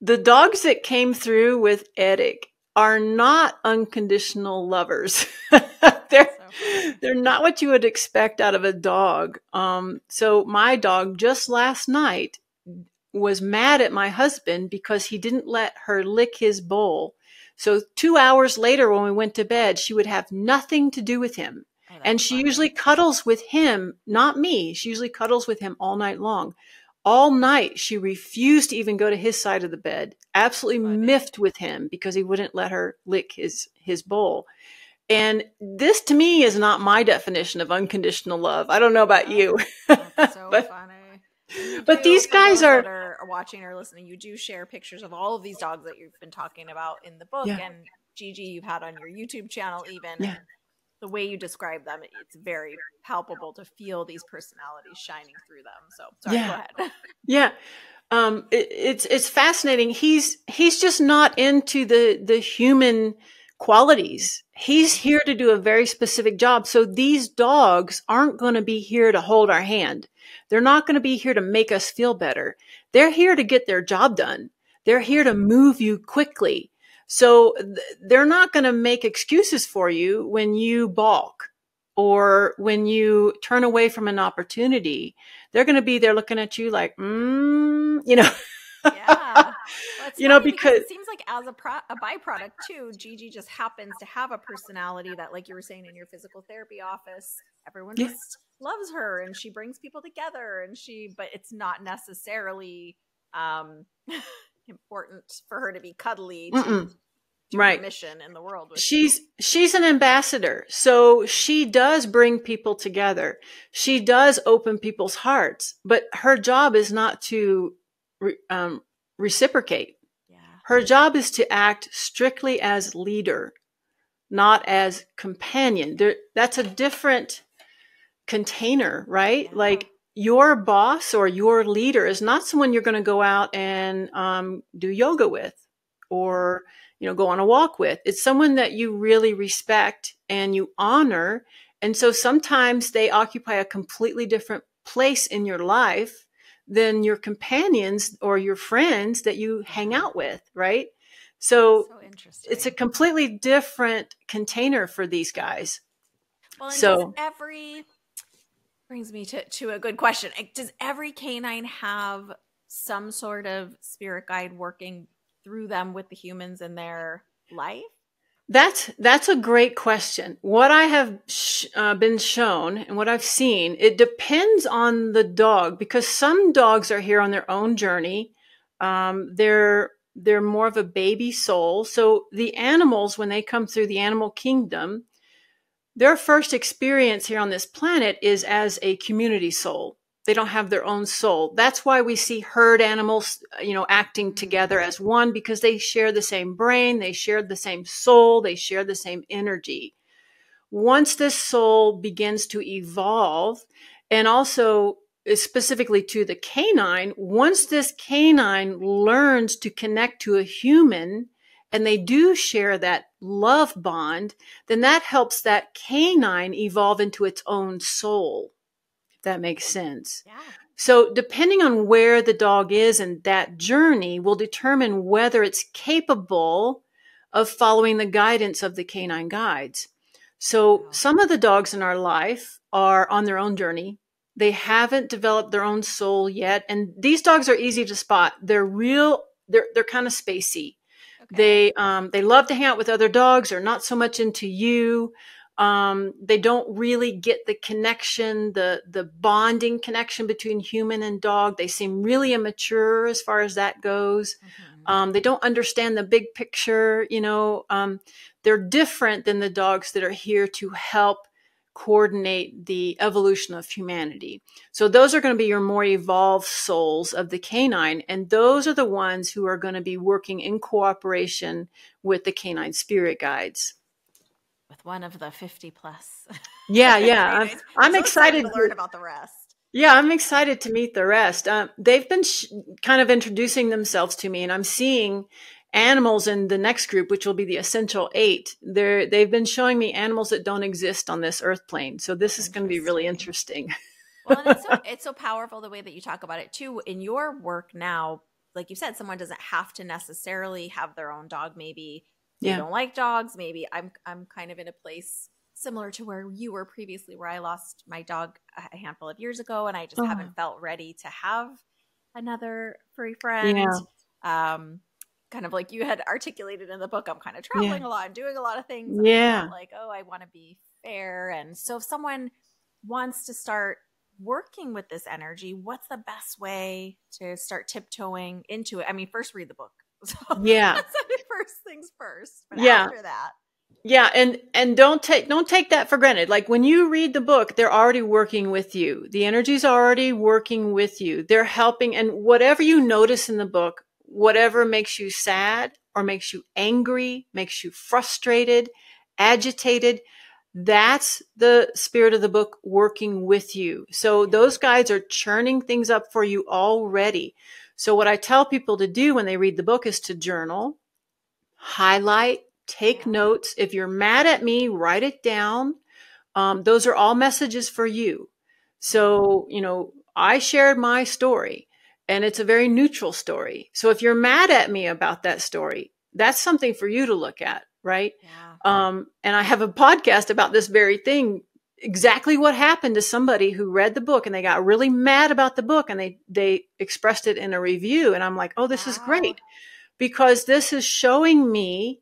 the dogs that came through with Eric are not unconditional lovers. they're they're not what you would expect out of a dog. Um, so my dog just last night was mad at my husband because he didn't let her lick his bowl. So two hours later, when we went to bed, she would have nothing to do with him. Oh, and she funny. usually cuddles with him, not me. She usually cuddles with him all night long. All night, she refused to even go to his side of the bed, absolutely funny. miffed with him because he wouldn't let her lick his, his bowl. And this to me is not my definition of unconditional love. I don't know about you. so but, funny. but these guys are, are, watching or listening. You do share pictures of all of these dogs that you've been talking about in the book, yeah. and Gigi, you've had on your YouTube channel, even. Yeah. The way you describe them, it's very palpable to feel these personalities shining through them. So, sorry, yeah. go ahead. yeah, um, it, it's it's fascinating. He's he's just not into the the human qualities. He's here to do a very specific job. So these dogs aren't going to be here to hold our hand. They're not going to be here to make us feel better. They're here to get their job done. They're here to move you quickly. So th- they're not going to make excuses for you when you balk or when you turn away from an opportunity. They're going to be there looking at you like, mm, you know. Yeah. Well, you know, because, because, it seems like as a, pro- a byproduct too, Gigi just happens to have a personality that, like you were saying in your physical therapy office, everyone yeah. just loves her and she brings people together and she, but it's not necessarily um, important for her to be cuddly. To, right mission in the world she's she's an ambassador so she does bring people together she does open people's hearts but her job is not to re, um, reciprocate yeah. her job is to act strictly as leader not as companion there, that's a different container right yeah. like your boss or your leader is not someone you're going to go out and um, do yoga with or you know, go on a walk with. It's someone that you really respect and you honor. And so sometimes they occupy a completely different place in your life than your companions or your friends that you hang mm-hmm. out with, right? So, so it's a completely different container for these guys. Well, so every brings me to, to a good question. Does every canine have some sort of spirit guide working through them with the humans in their life? That's that's a great question. What I have sh- uh, been shown and what I've seen, it depends on the dog because some dogs are here on their own journey. Um, they're they're more of a baby soul. So the animals, when they come through the animal kingdom, their first experience here on this planet is as a community soul they don't have their own soul. That's why we see herd animals, you know, acting together as one because they share the same brain, they share the same soul, they share the same energy. Once this soul begins to evolve, and also specifically to the canine, once this canine learns to connect to a human and they do share that love bond, then that helps that canine evolve into its own soul that makes sense. Yeah. So, depending on where the dog is in that journey, will determine whether it's capable of following the guidance of the canine guides. So, some of the dogs in our life are on their own journey. They haven't developed their own soul yet. And these dogs are easy to spot. They're real, they're, they're kind of spacey. Okay. They, um, they love to hang out with other dogs They're not so much into you um, they don't really get the connection the the bonding connection between human and dog. They seem really immature as far as that goes. Mm-hmm. um, they don't understand the big picture you know. Um, they're different than the dogs that are here to help coordinate the evolution of humanity. So those are going to be your more evolved souls of the canine and those are the ones who are going to be working in cooperation with the canine spirit guides with one of the 50 plus. Yeah, yeah. I'm, I'm excited, to learn about the rest. Yeah, I'm excited to meet the rest. Um, they've been sh- kind of introducing themselves to me, and I'm seeing animals in the next group, which will be the essential eight. They're they've been showing me animals that don't exist on this earth plane. So this is going to be really interesting. well, it's so, it's so powerful the way that you talk about it too. In your work now, like you said, someone doesn't have to necessarily have their own dog. Maybe yeah. don't like dogs. Maybe I'm I'm kind of in a place similar to where you were previously, where I lost my dog a handful of years ago, and I just oh. haven't felt ready to have another furry friend. Yeah. Um, kind of like you had articulated in the book, I'm kind of traveling yeah. a lot and doing a lot of things. Yeah. Like, oh, I want to be fair. And so if someone wants to start working with this energy, what's the best way to start tiptoeing into it? I mean, first read the book. So yeah. first things first. But yeah. after that. Yeah, and and don't take don't take that for granted. Like when you read the book, they're already working with you. The energy's already working with you. They're helping and whatever you notice in the book, whatever makes you sad or makes you angry, makes you frustrated, agitated, that's the spirit of the book working with you. So those guides are churning things up for you already. So what I tell people to do when they read the book is to journal, highlight, take notes. If you're mad at me, write it down. Um, those are all messages for you. So, you know, I shared my story and it's a very neutral story. So if you're mad at me about that story, that's something for you to look at, right? Yeah. Um, and I have a podcast about this very thing exactly what happened to somebody who read the book and they got really mad about the book and they they expressed it in a review and I'm like, "Oh, this wow. is great." Because this is showing me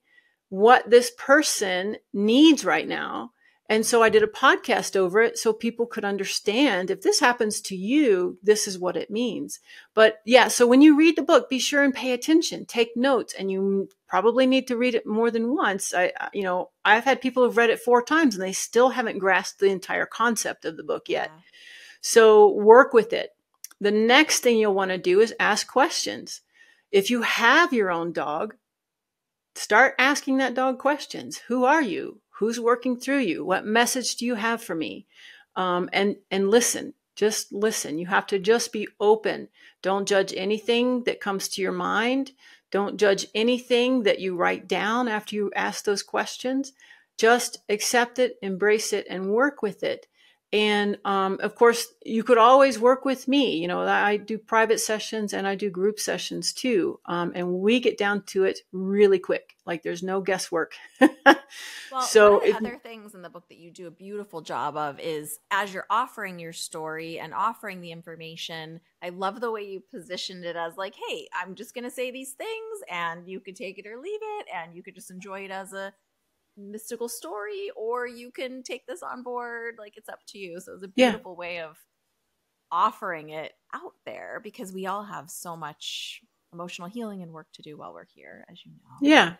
what this person needs right now And so I did a podcast over it so people could understand if this happens to you, this is what it means. But yeah, so when you read the book, be sure and pay attention, take notes, and you probably need to read it more than once. I, you know, I've had people who've read it four times and they still haven't grasped the entire concept of the book yet. Yeah. So work with it. The next thing you'll want to do is ask questions. If you have your own dog, start asking that dog questions. Who are you? Who's working through you? What message do you have for me? Um, and and listen. Just listen. You have to just be open. Don't judge anything that comes to your mind. Don't judge anything that you write down after you ask those questions. Just accept it, embrace it, and work with it. And um, of course, you could always work with me. You know, I do private sessions and I do group sessions too. Um, and we get down to it really quick. Like there's no guesswork. well, so one of the other things in the book that you do a beautiful job of is as you're offering your story and offering the information. I love the way you positioned it as like, hey, I'm just going to say these things, and you could take it or leave it, and you could just enjoy it as a mystical story or you can take this on board. Like it's up to you. So it's a beautiful yeah. way of offering it out there because we all have so much emotional healing and work to do while we're here as you know. Yeah.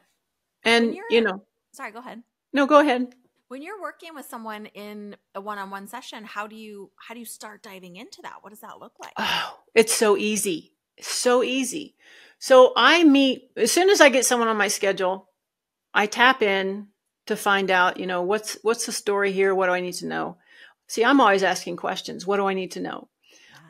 And you know. Sorry go ahead. No go ahead. When you're working with someone in a one-on-one session how do you how do you start diving into that? What does that look like? Oh it's so easy. So easy. So i meet as soon as i get someone on my schedule i tap in to find out, you know, what's what's the story here? What do I need to know? See, I'm always asking questions. What do I need to know?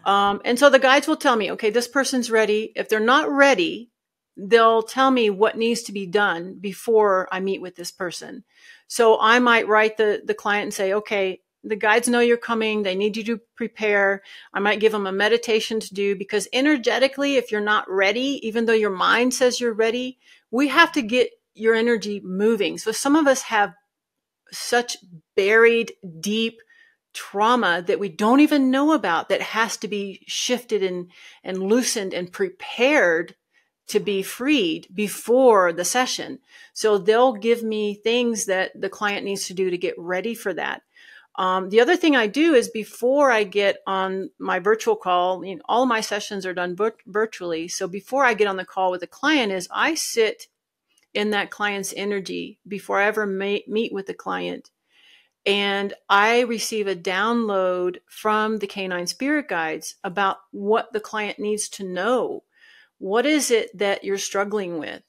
Um, and so the guides will tell me, okay, this person's ready. If they're not ready, they'll tell me what needs to be done before I meet with this person. So I might write the the client and say, okay, the guides know you're coming. They need you to prepare. I might give them a meditation to do because energetically, if you're not ready, even though your mind says you're ready, we have to get your energy moving. So some of us have such buried, deep trauma that we don't even know about that has to be shifted and, and loosened and prepared to be freed before the session. So they'll give me things that the client needs to do to get ready for that. Um, the other thing I do is before I get on my virtual call, you know, all my sessions are done virtually. So before I get on the call with the client is I sit in that client's energy before I ever meet with the client. And I receive a download from the canine spirit guides about what the client needs to know. What is it that you're struggling with?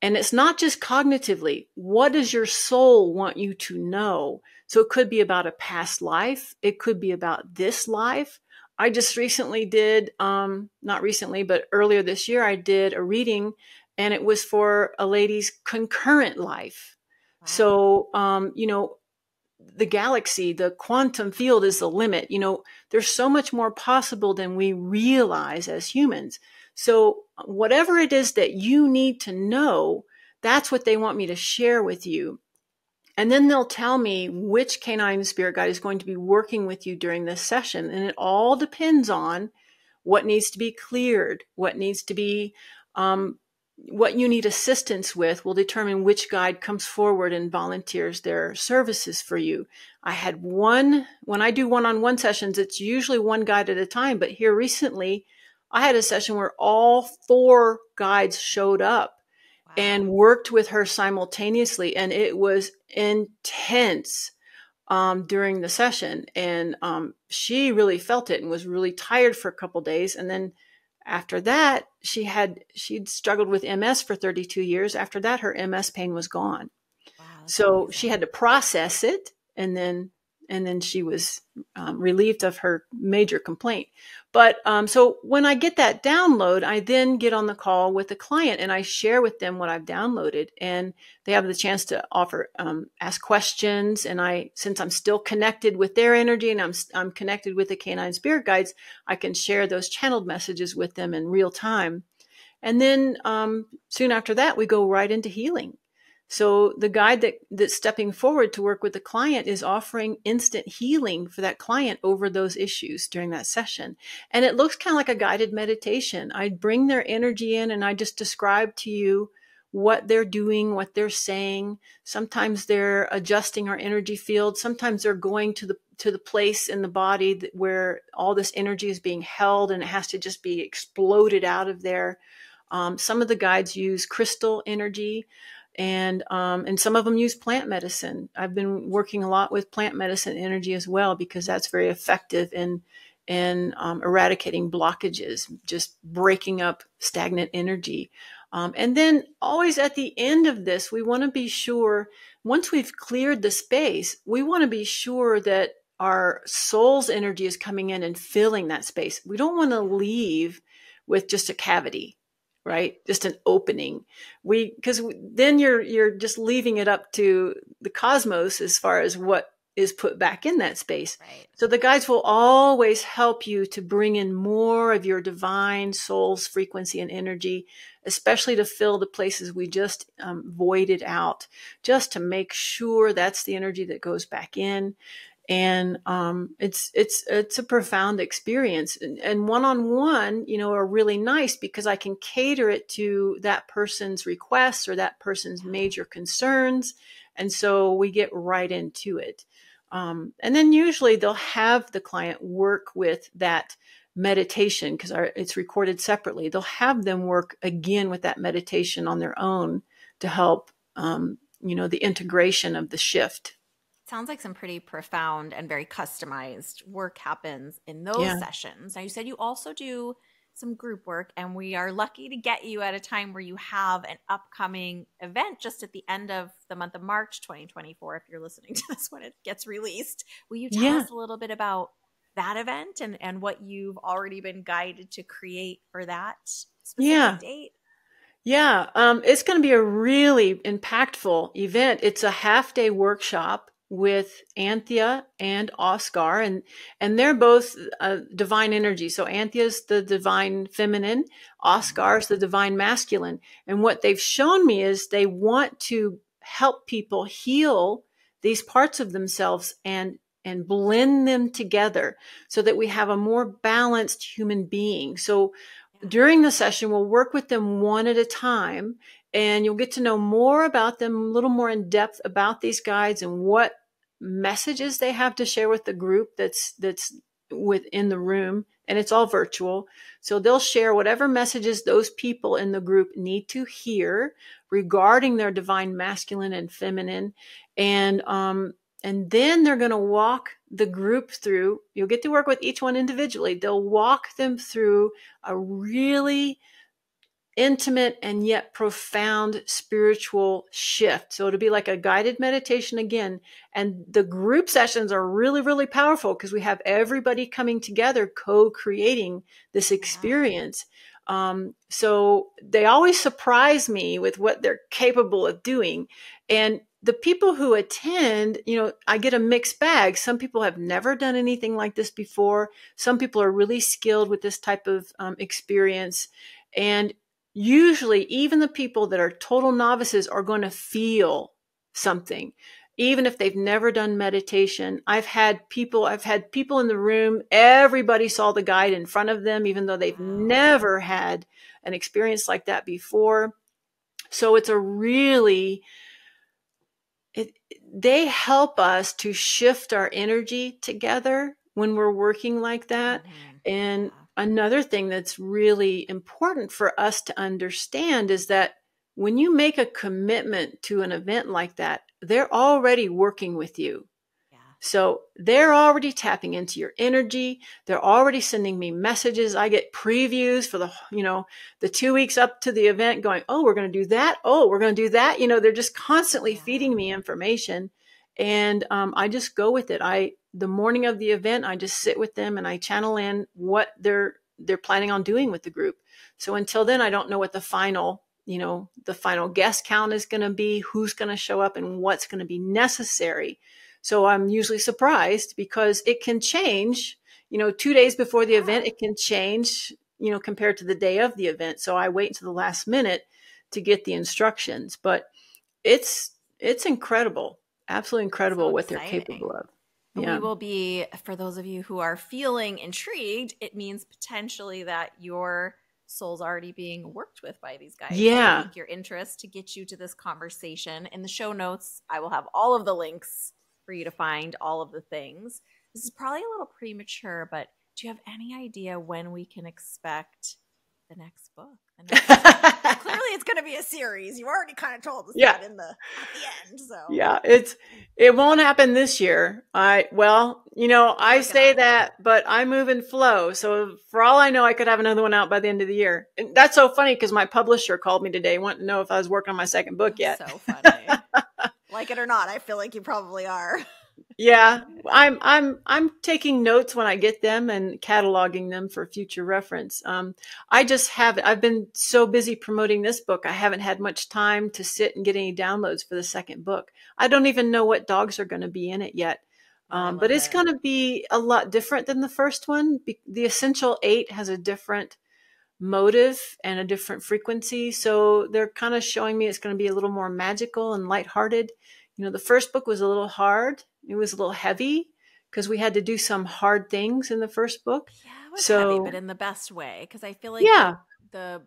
And it's not just cognitively. What does your soul want you to know? So it could be about a past life. It could be about this life. I just recently did, um, not recently, but earlier this year, I did a reading and it was for a lady's concurrent life. Wow. So, um, you know, the galaxy, the quantum field is the limit. You know, there's so much more possible than we realize as humans. So, whatever it is that you need to know, that's what they want me to share with you. And then they'll tell me which canine spirit guide is going to be working with you during this session. And it all depends on what needs to be cleared, what needs to be um, what you need assistance with will determine which guide comes forward and volunteers their services for you. I had one, when I do one on one sessions, it's usually one guide at a time. But here recently, I had a session where all four guides showed up wow. and worked with her simultaneously. And it was intense um, during the session. And um, she really felt it and was really tired for a couple days. And then after that, she had she'd struggled with MS for 32 years. After that, her MS pain was gone. Wow, so amazing. she had to process it, and then and then she was um, relieved of her major complaint. But um, so when I get that download, I then get on the call with the client and I share with them what I've downloaded, and they have the chance to offer, um, ask questions. And I, since I'm still connected with their energy and I'm I'm connected with the canine spirit guides, I can share those channeled messages with them in real time. And then um, soon after that, we go right into healing. So the guide that that's stepping forward to work with the client is offering instant healing for that client over those issues during that session. And it looks kind of like a guided meditation. I bring their energy in and I just describe to you what they're doing, what they're saying. Sometimes they're adjusting our energy field. Sometimes they're going to the to the place in the body where all this energy is being held and it has to just be exploded out of there. Um, some of the guides use crystal energy, and um, and some of them use plant medicine. I've been working a lot with plant medicine energy as well because that's very effective in in um, eradicating blockages, just breaking up stagnant energy. Um, and then always at the end of this, we want to be sure once we've cleared the space, we want to be sure that our soul's energy is coming in and filling that space. We don't want to leave with just a cavity, right? Just an opening. We because then you're you're just leaving it up to the cosmos as far as what is put back in that space. Right. So the guides will always help you to bring in more of your divine soul's frequency and energy, especially to fill the places we just um, voided out, just to make sure that's the energy that goes back in and um, it's it's it's a profound experience. And one on one you know are really nice because i can cater it to that person's requests or that person's major concerns. And so we get right into it. Um, and then usually they'll have the client work with that meditation because it's recorded separately. They'll have them work again with that meditation on their own to help um, you know the integration of the shift sounds like some pretty profound and very customized work happens in those yeah. sessions. Now, you said you also do some group work, and we are lucky to get you at a time where you have an upcoming event just at the end of the month of March 2024. If you're listening to this when it gets released, will you tell yeah. us a little bit about that event and, and what you've already been guided to create for that specific yeah. date? Yeah, um, it's going to be a really impactful event. It's a half day workshop with Anthea and Oscar, and and they're both uh, divine energy. So Anthea's the divine feminine, Oscar's the divine masculine. And what they've shown me is they want to help people heal these parts of themselves and and blend them together so that we have a more balanced human being. So during the session, we'll work with them one at a time and you'll get to know more about them, a little more in depth about these guides and what messages they have to share with the group that's that's within the room. And it's all virtual. So they'll share whatever messages those people in the group need to hear regarding their divine masculine and feminine. And um and then they're going to walk the group through. You'll get to work with each one individually. They'll walk them through a really intimate and yet profound spiritual shift. So it'll be like a guided meditation again. And the group sessions are really, really powerful because we have everybody coming together, co creating this experience. Um, so they always surprise me with what they're capable of doing. And the people who attend, you know, I get a mixed bag. Some people have never done anything like this before. Some people are really skilled with this type of um, experience. And usually even the people that are total novices are going to feel something. Even if they've never done meditation i've had people i've had people in the room everybody saw the guide in front of them even though they've never had an experience like that before. So it's a really it, they help us to shift our energy together when we're working like that. Mm-hmm. and another thing that's really important for us to understand is that when you make a commitment to an event like that, they're already working with you. Yeah. So they're already tapping into your energy. They're already sending me messages. I get previews for the, you know, the two weeks up to the event going, Oh, we're going to do that. Oh, we're going to do that. You know, they're just constantly yeah. feeding me information and um, I just go with it. I, the morning of the event, I just sit with them and I channel in what they're they're planning on doing with the group. So until then, I don't know what the final you know the final guest count is going to be, who's going to show up, and what's going to be necessary. So I'm usually surprised because it can change. You know, two days before the event, it can change. You know, compared to the day of the event. So I wait until the last minute to get the instructions. But it's it's incredible, absolutely incredible so what they're capable of yeah. we will be for those of you who are feeling intrigued it means potentially that your souls already being worked with by these guys. Yeah. Your interest to get you to this conversation. In the show notes, I will have all of the links for you to find all of the things. This is probably a little premature, but do you have any idea when we can expect the next book? Clearly, it's going to be a series. You already kind of told us Yeah. that in the the end. So yeah, it's it won't happen this year. I well, you know, I say that, but I move in flow. So for all I know, I could have another one out by the end of the year. And that's so funny because my publisher called me today, wanting to know if I was working on my second book yet. So funny. like it or not, I feel like you probably are. Yeah, I'm I'm I'm taking notes when I get them and cataloging them for future reference. Um, I just have I've been so busy promoting this book, I haven't had much time to sit and get any downloads for the second book. I don't even know what dogs are going to be in it yet. Um, but it's going to be a lot different than the first one. Be- The Essential Eight has a different motive and a different frequency. So they're kind of showing me it's going to be a little more magical and lighthearted. You know, the first book was a little hard, it was a little heavy because we had to do some hard things in the first book. Yeah, it was So- heavy, but in the best way. Because I feel like Yeah. the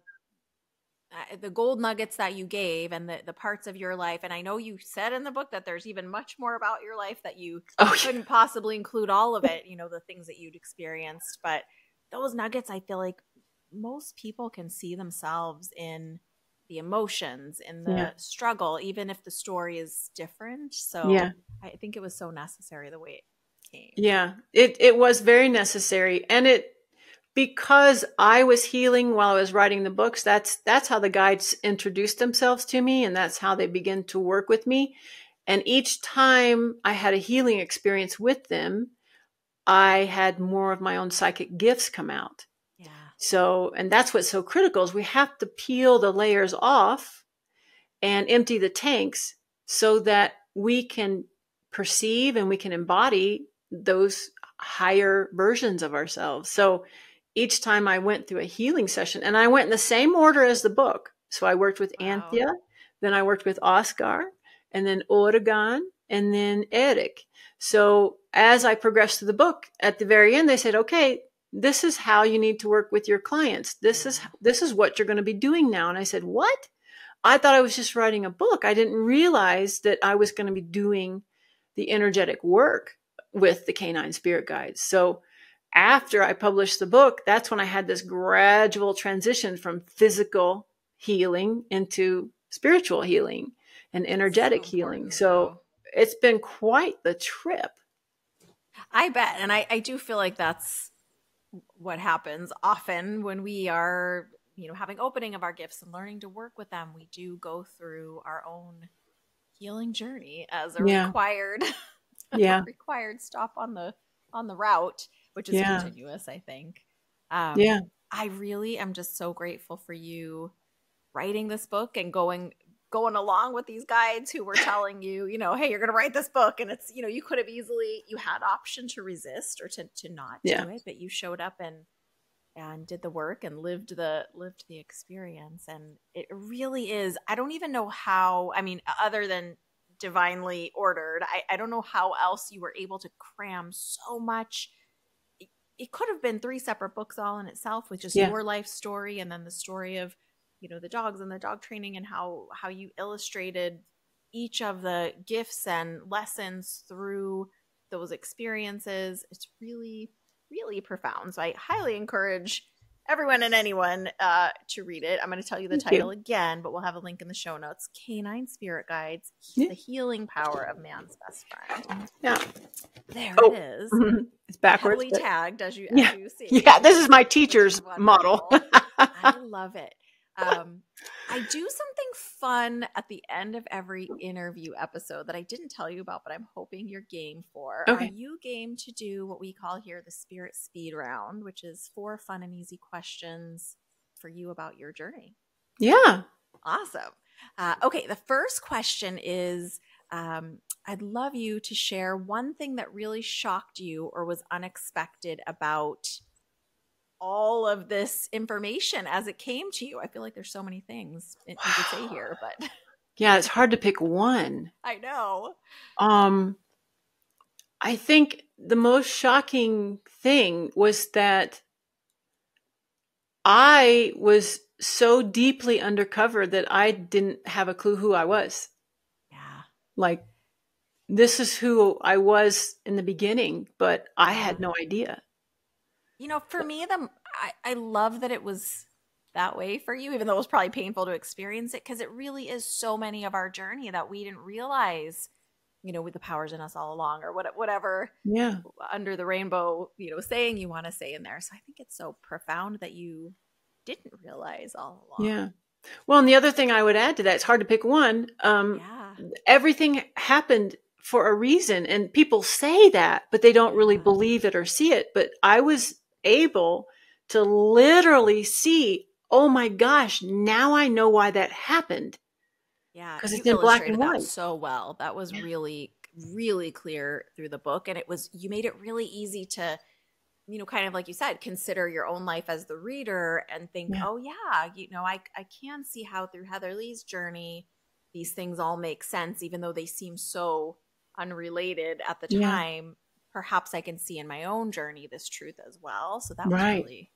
the gold nuggets that you gave and the, the parts of your life and i know you said in the book that there's even much more about your life that you Oh, yeah. couldn't possibly include all of it you know the things that you'd experienced but those nuggets i feel like most people can see themselves in the emotions in the Yeah. struggle even if the story is different so Yeah. i think it was so necessary the way it came Yeah, it it was very necessary, and it because I was healing while I was writing the books. That's that's how the guides introduced themselves to me, and that's how they begin to work with me. And each time I had a healing experience with them, I had more of my own psychic gifts come out. So, and that's what's so critical is we have to peel the layers off and empty the tanks so that we can perceive and we can embody those higher versions of ourselves. So each time I went through a healing session and I went in the same order as the book. So I worked with Wow. Anthea, then I worked with Oscar, and then Oregon, and then Eric. So as I progressed through the book, at the very end, they said, okay, this is how you need to work with your clients. This is this is what you're going to be doing now. And I said, what? I thought I was just writing a book. I didn't realize that I was going to be doing the energetic work with the canine spirit guides. So after I published the book, that's when I had this gradual transition from physical healing into spiritual healing and energetic So healing. So it's been quite the trip. I bet. And I, I do feel like that's what happens often when we are, you know, having opening of our gifts and learning to work with them. We do go through our own healing journey as a Yeah. required Yeah. required stop on the on the route, which is Yeah. continuous, I think. Um, Yeah. I really am just so grateful for you writing this book and going going along with these guides who were telling you, you know, hey, you're going to write this book and it's, you know, you could have easily you had option to resist or to to not Yeah. do it, but you showed up and and did the work and lived the lived the experience and it really is I don't even know how, I mean, other than divinely ordered, I, I don't know how else you were able to cram so much it- it could have been three separate books all in itself with just Yeah. your life story and then the story of you know the dogs and the dog training and how how you illustrated each of the gifts and lessons through those experiences it's really really profound so i highly encourage everyone and anyone uh, to read it i'm going to tell you the Thank you. title again but we'll have a link in the show notes canine spirit guides Yeah. the healing power of man's best friend Yeah. there Oh, it is It's backwards. but- tagged as you, Yeah. as you see. Yeah, this is my teacher's model. I love it. Um, I do something fun at the end of every interview episode that I didn't tell you about, but I'm hoping you're game for. Okay. Are you game to do what we call here the spirit speed round, which is four fun and easy questions for you about your journey? yeah. Awesome. Uh, okay, the first question is um, I'd love you to share one thing that really shocked you or was unexpected about all of this information as it came to you. I feel like there's so many things you could say here, but Yeah, it's hard to pick one. I know. Um, I think the most shocking thing was that I was so deeply undercover that I didn't have a clue who I was. Yeah. Like, this is who I was in the beginning, but I had no idea. You know, for me, the I, I love that it was that way for you, even though it was probably painful to experience it, because it really is so many of our journey that we didn't realize, you know, with the powers in us all along, or what, whatever. Yeah. Under the rainbow, you know, saying you want to say in there. So I think it's so profound that you didn't realize all along. Yeah. Well, and the other thing I would add to that, it's hard to pick one. Um, Yeah. Everything happened for a reason, and people say that, but they don't really Yeah. believe it or see it. But I was able to literally see, oh my gosh, now I know why that happened. Yeah, 'Cause you it's in black and white. so well. That was Yeah. really, really clear through the book, and it was you made it really easy to, you know, kind of like you said, consider your own life as the reader and think, Yeah. oh yeah, you know, I I can see how through Heather Leigh's journey, these things all make sense, even though they seem so unrelated at the Yeah. Perhaps I can see in my own journey this truth as well. So that was Right. really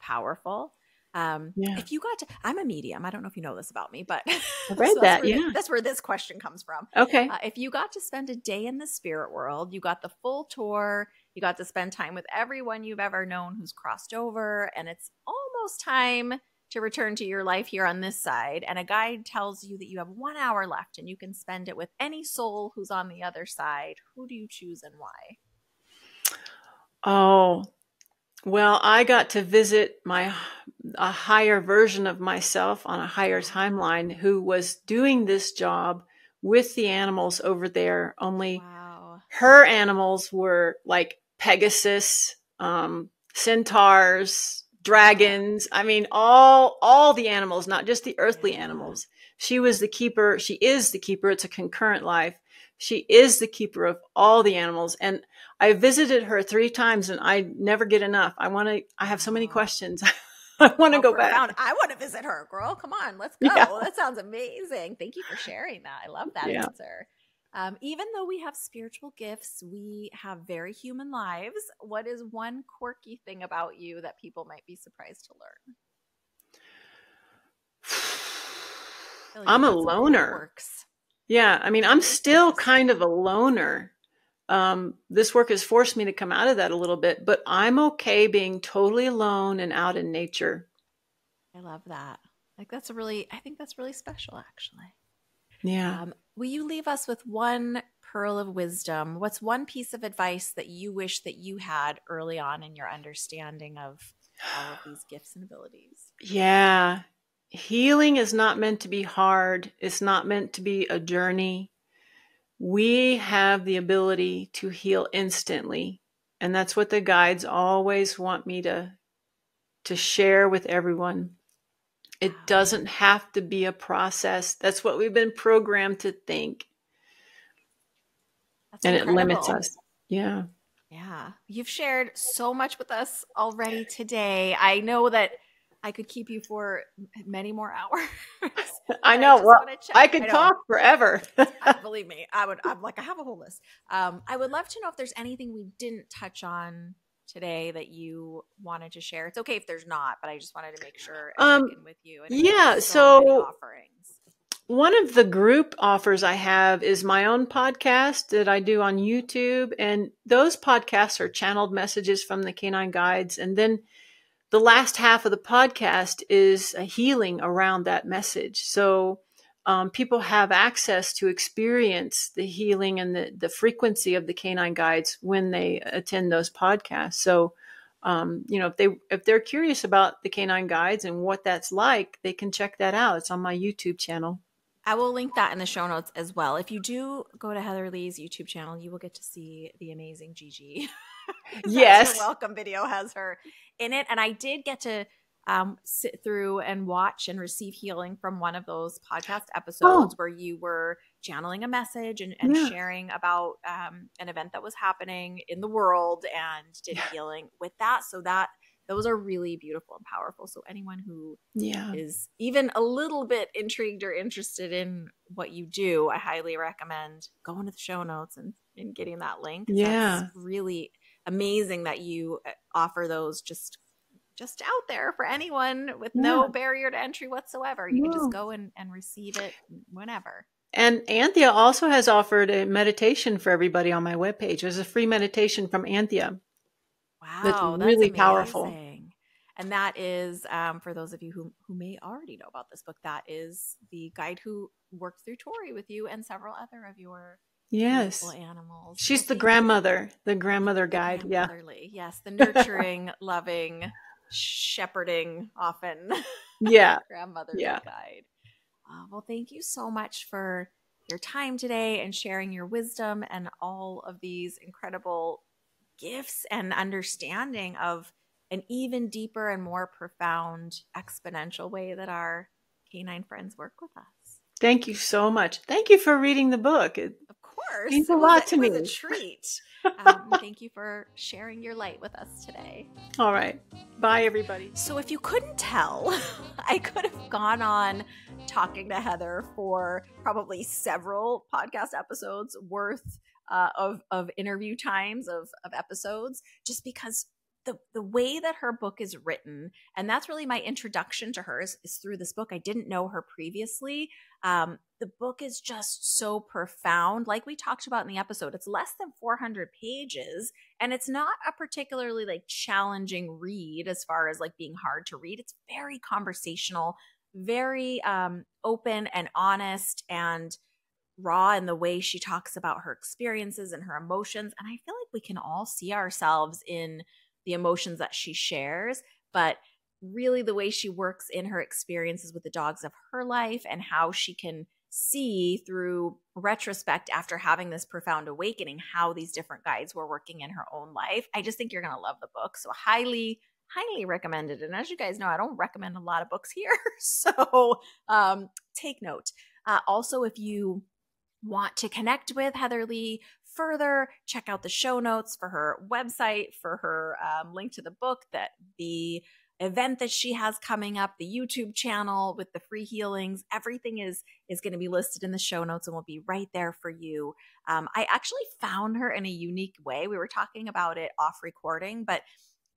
powerful. Um, Yeah. If you got to, I'm a medium. I don't know if you know this about me, but I read so that's that, where yeah. that's where this question comes from. Okay. Uh, if you got to spend a day in the spirit world, you got the full tour, you got to spend time with everyone you've ever known who's crossed over, and it's almost time to return to your life here on this side. And a guide tells you that you have one hour left and you can spend it with any soul who's on the other side. Who do you choose and why? Oh, well, I got to visit my a higher version of myself on a higher timeline who was doing this job with the animals over there. Only Wow. her animals were like Pegasus, um, centaurs, dragons. I mean, all all the animals, not just the earthly Yeah. animals. She was the keeper. She is the keeper. It's a concurrent life. She is the keeper of all the animals. And I visited her three times, and I never get enough. I want to. I have so many questions. I want to go profound. back. I want to visit her, girl. Come on, let's go. Yeah. That sounds amazing. Thank you for sharing that. I love that Yeah. answer. Um, even though we have spiritual gifts, we have very human lives. What is one quirky thing about you that people might be surprised to learn? I feel like I'm a got some cool loner. Yeah, I mean, I'm still kind of a loner. Um, this work has forced me to come out of that a little bit, but I'm okay being totally alone and out in nature. I love that. Like that's a really, I think that's really special, actually. Yeah. Um, will you leave us with one pearl of wisdom? What's one piece of advice that you wish that you had early on in your understanding of all of these gifts and abilities? Yeah. Healing is not meant to be hard. It's not meant to be a journey. We have the ability to heal instantly. And that's what the guides always want me to to share with everyone. It doesn't have to be a process. That's what we've been programmed to think. That's and it limits us. Yeah. Yeah. You've shared so much with us already today. I know that I could keep you for many more hours. I know. just Well, I could know. talk forever. Believe me, I would. I'm like, I have a whole list. Um, I would love to know if there's anything we didn't touch on today that you wanted to share. It's okay if there's not, but I just wanted to make sure Um, in with you. And yeah, many so- offerings. One of the group offers I have is my own podcast that I do on YouTube. And those podcasts are channeled messages from the canine guides. And then the last half of the podcast is a healing around that message. So um, people have access to experience the healing and the, the frequency of the canine guides when they attend those podcasts. So, um, you know, if they if they're curious about the canine guides and what that's like, they can check that out. It's on my YouTube channel. I will link that in the show notes as well. If you do go to Heather Leigh's YouTube channel, you will get to see the amazing Gigi. Yes. welcome video has her in it, and I did get to um, sit through and watch and receive healing from one of those podcast episodes where you were channeling a message and, and Yeah. sharing about um, an event that was happening in the world and did Yeah. healing with that. So that those are really beautiful and powerful. So anyone who Yeah. is even a little bit intrigued or interested in what you do, I highly recommend going to the show notes and, and getting that link. Yeah. That's really amazing that you uh, offer those just just out there for anyone with yeah. no barrier to entry whatsoever. You no. can just go and, and receive it whenever. And Anthea also has offered a meditation for everybody on my webpage. There's a free meditation from Anthea. Wow, that's really that's powerful. And that is, um, for those of you who, who may already know about this book, that is the guide who worked through Tori with you and several other of your yes animals. She's the grandmother, the grandmother guide. Yeah, yes, the nurturing, loving, shepherding, often. Yeah, grandmother yeah. guide. Uh, well, thank you so much for your time today and sharing your wisdom and all of these incredible gifts and understanding of an even deeper and more profound exponential way that our canine friends work with us. Thank you so much. Thank you for reading the book. It course, means a lot a, to me. a treat. um, thank you for sharing your light with us today. All right. Bye, everybody. So, if you couldn't tell, I could have gone on talking to Heather for probably several podcast episodes worth uh, of of interview times of of episodes, just because the the way that her book is written and that's really my introduction to her is, is through this book. I didn't know her previously. Um, the book is just so profound. Like we talked about in the episode it's less than 400 pages and it's not a particularly like challenging read as far as like being hard to read. It's very conversational very um, open and honest and raw in the way she talks about her experiences and her emotions and i feel like we can all see ourselves in the emotions that she shares, but really the way she works in her experiences with the dogs of her life and how she can see through retrospect after having this profound awakening how these different guides were working in her own life. I just think you're going to love the book. So, highly, highly recommended. And as you guys know, I don't recommend a lot of books here. So, um, take note. Uh, also, if you want to connect with Heather Leigh further, check out the show notes for her website, for her um, link to the book, that the event that she has coming up, the YouTube channel with the free healings, everything is is going to be listed in the show notes and will be right there for you. Um, I actually found her in a unique way. We were talking about it off recording, but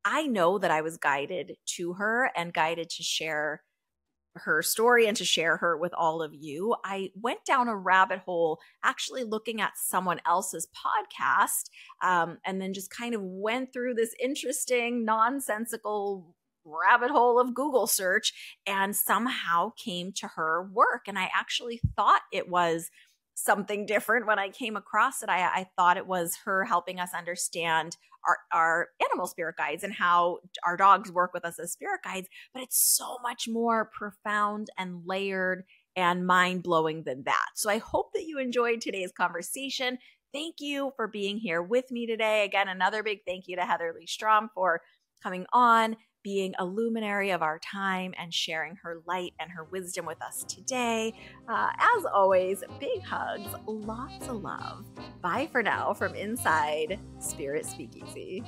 I know that I was guided to her and guided to share her story and to share her with all of you, I went down a rabbit hole actually looking at someone else's podcast um, and then just kind of went through this interesting, nonsensical rabbit hole of Google search and somehow came to her work. And I actually thought it was something different when I came across it. I, I thought it was her helping us understand our, our animal spirit guides and how our dogs work with us as spirit guides, but it's so much more profound and layered and mind blowing than that. So I hope that you enjoyed today's conversation. Thank you for being here with me today. Again, another big thank you to Heather Leigh Strom for coming on being a luminary of our time and sharing her light and her wisdom with us today. Uh, as always, big hugs, lots of love. Bye for now from inside Spirit Speakeasy.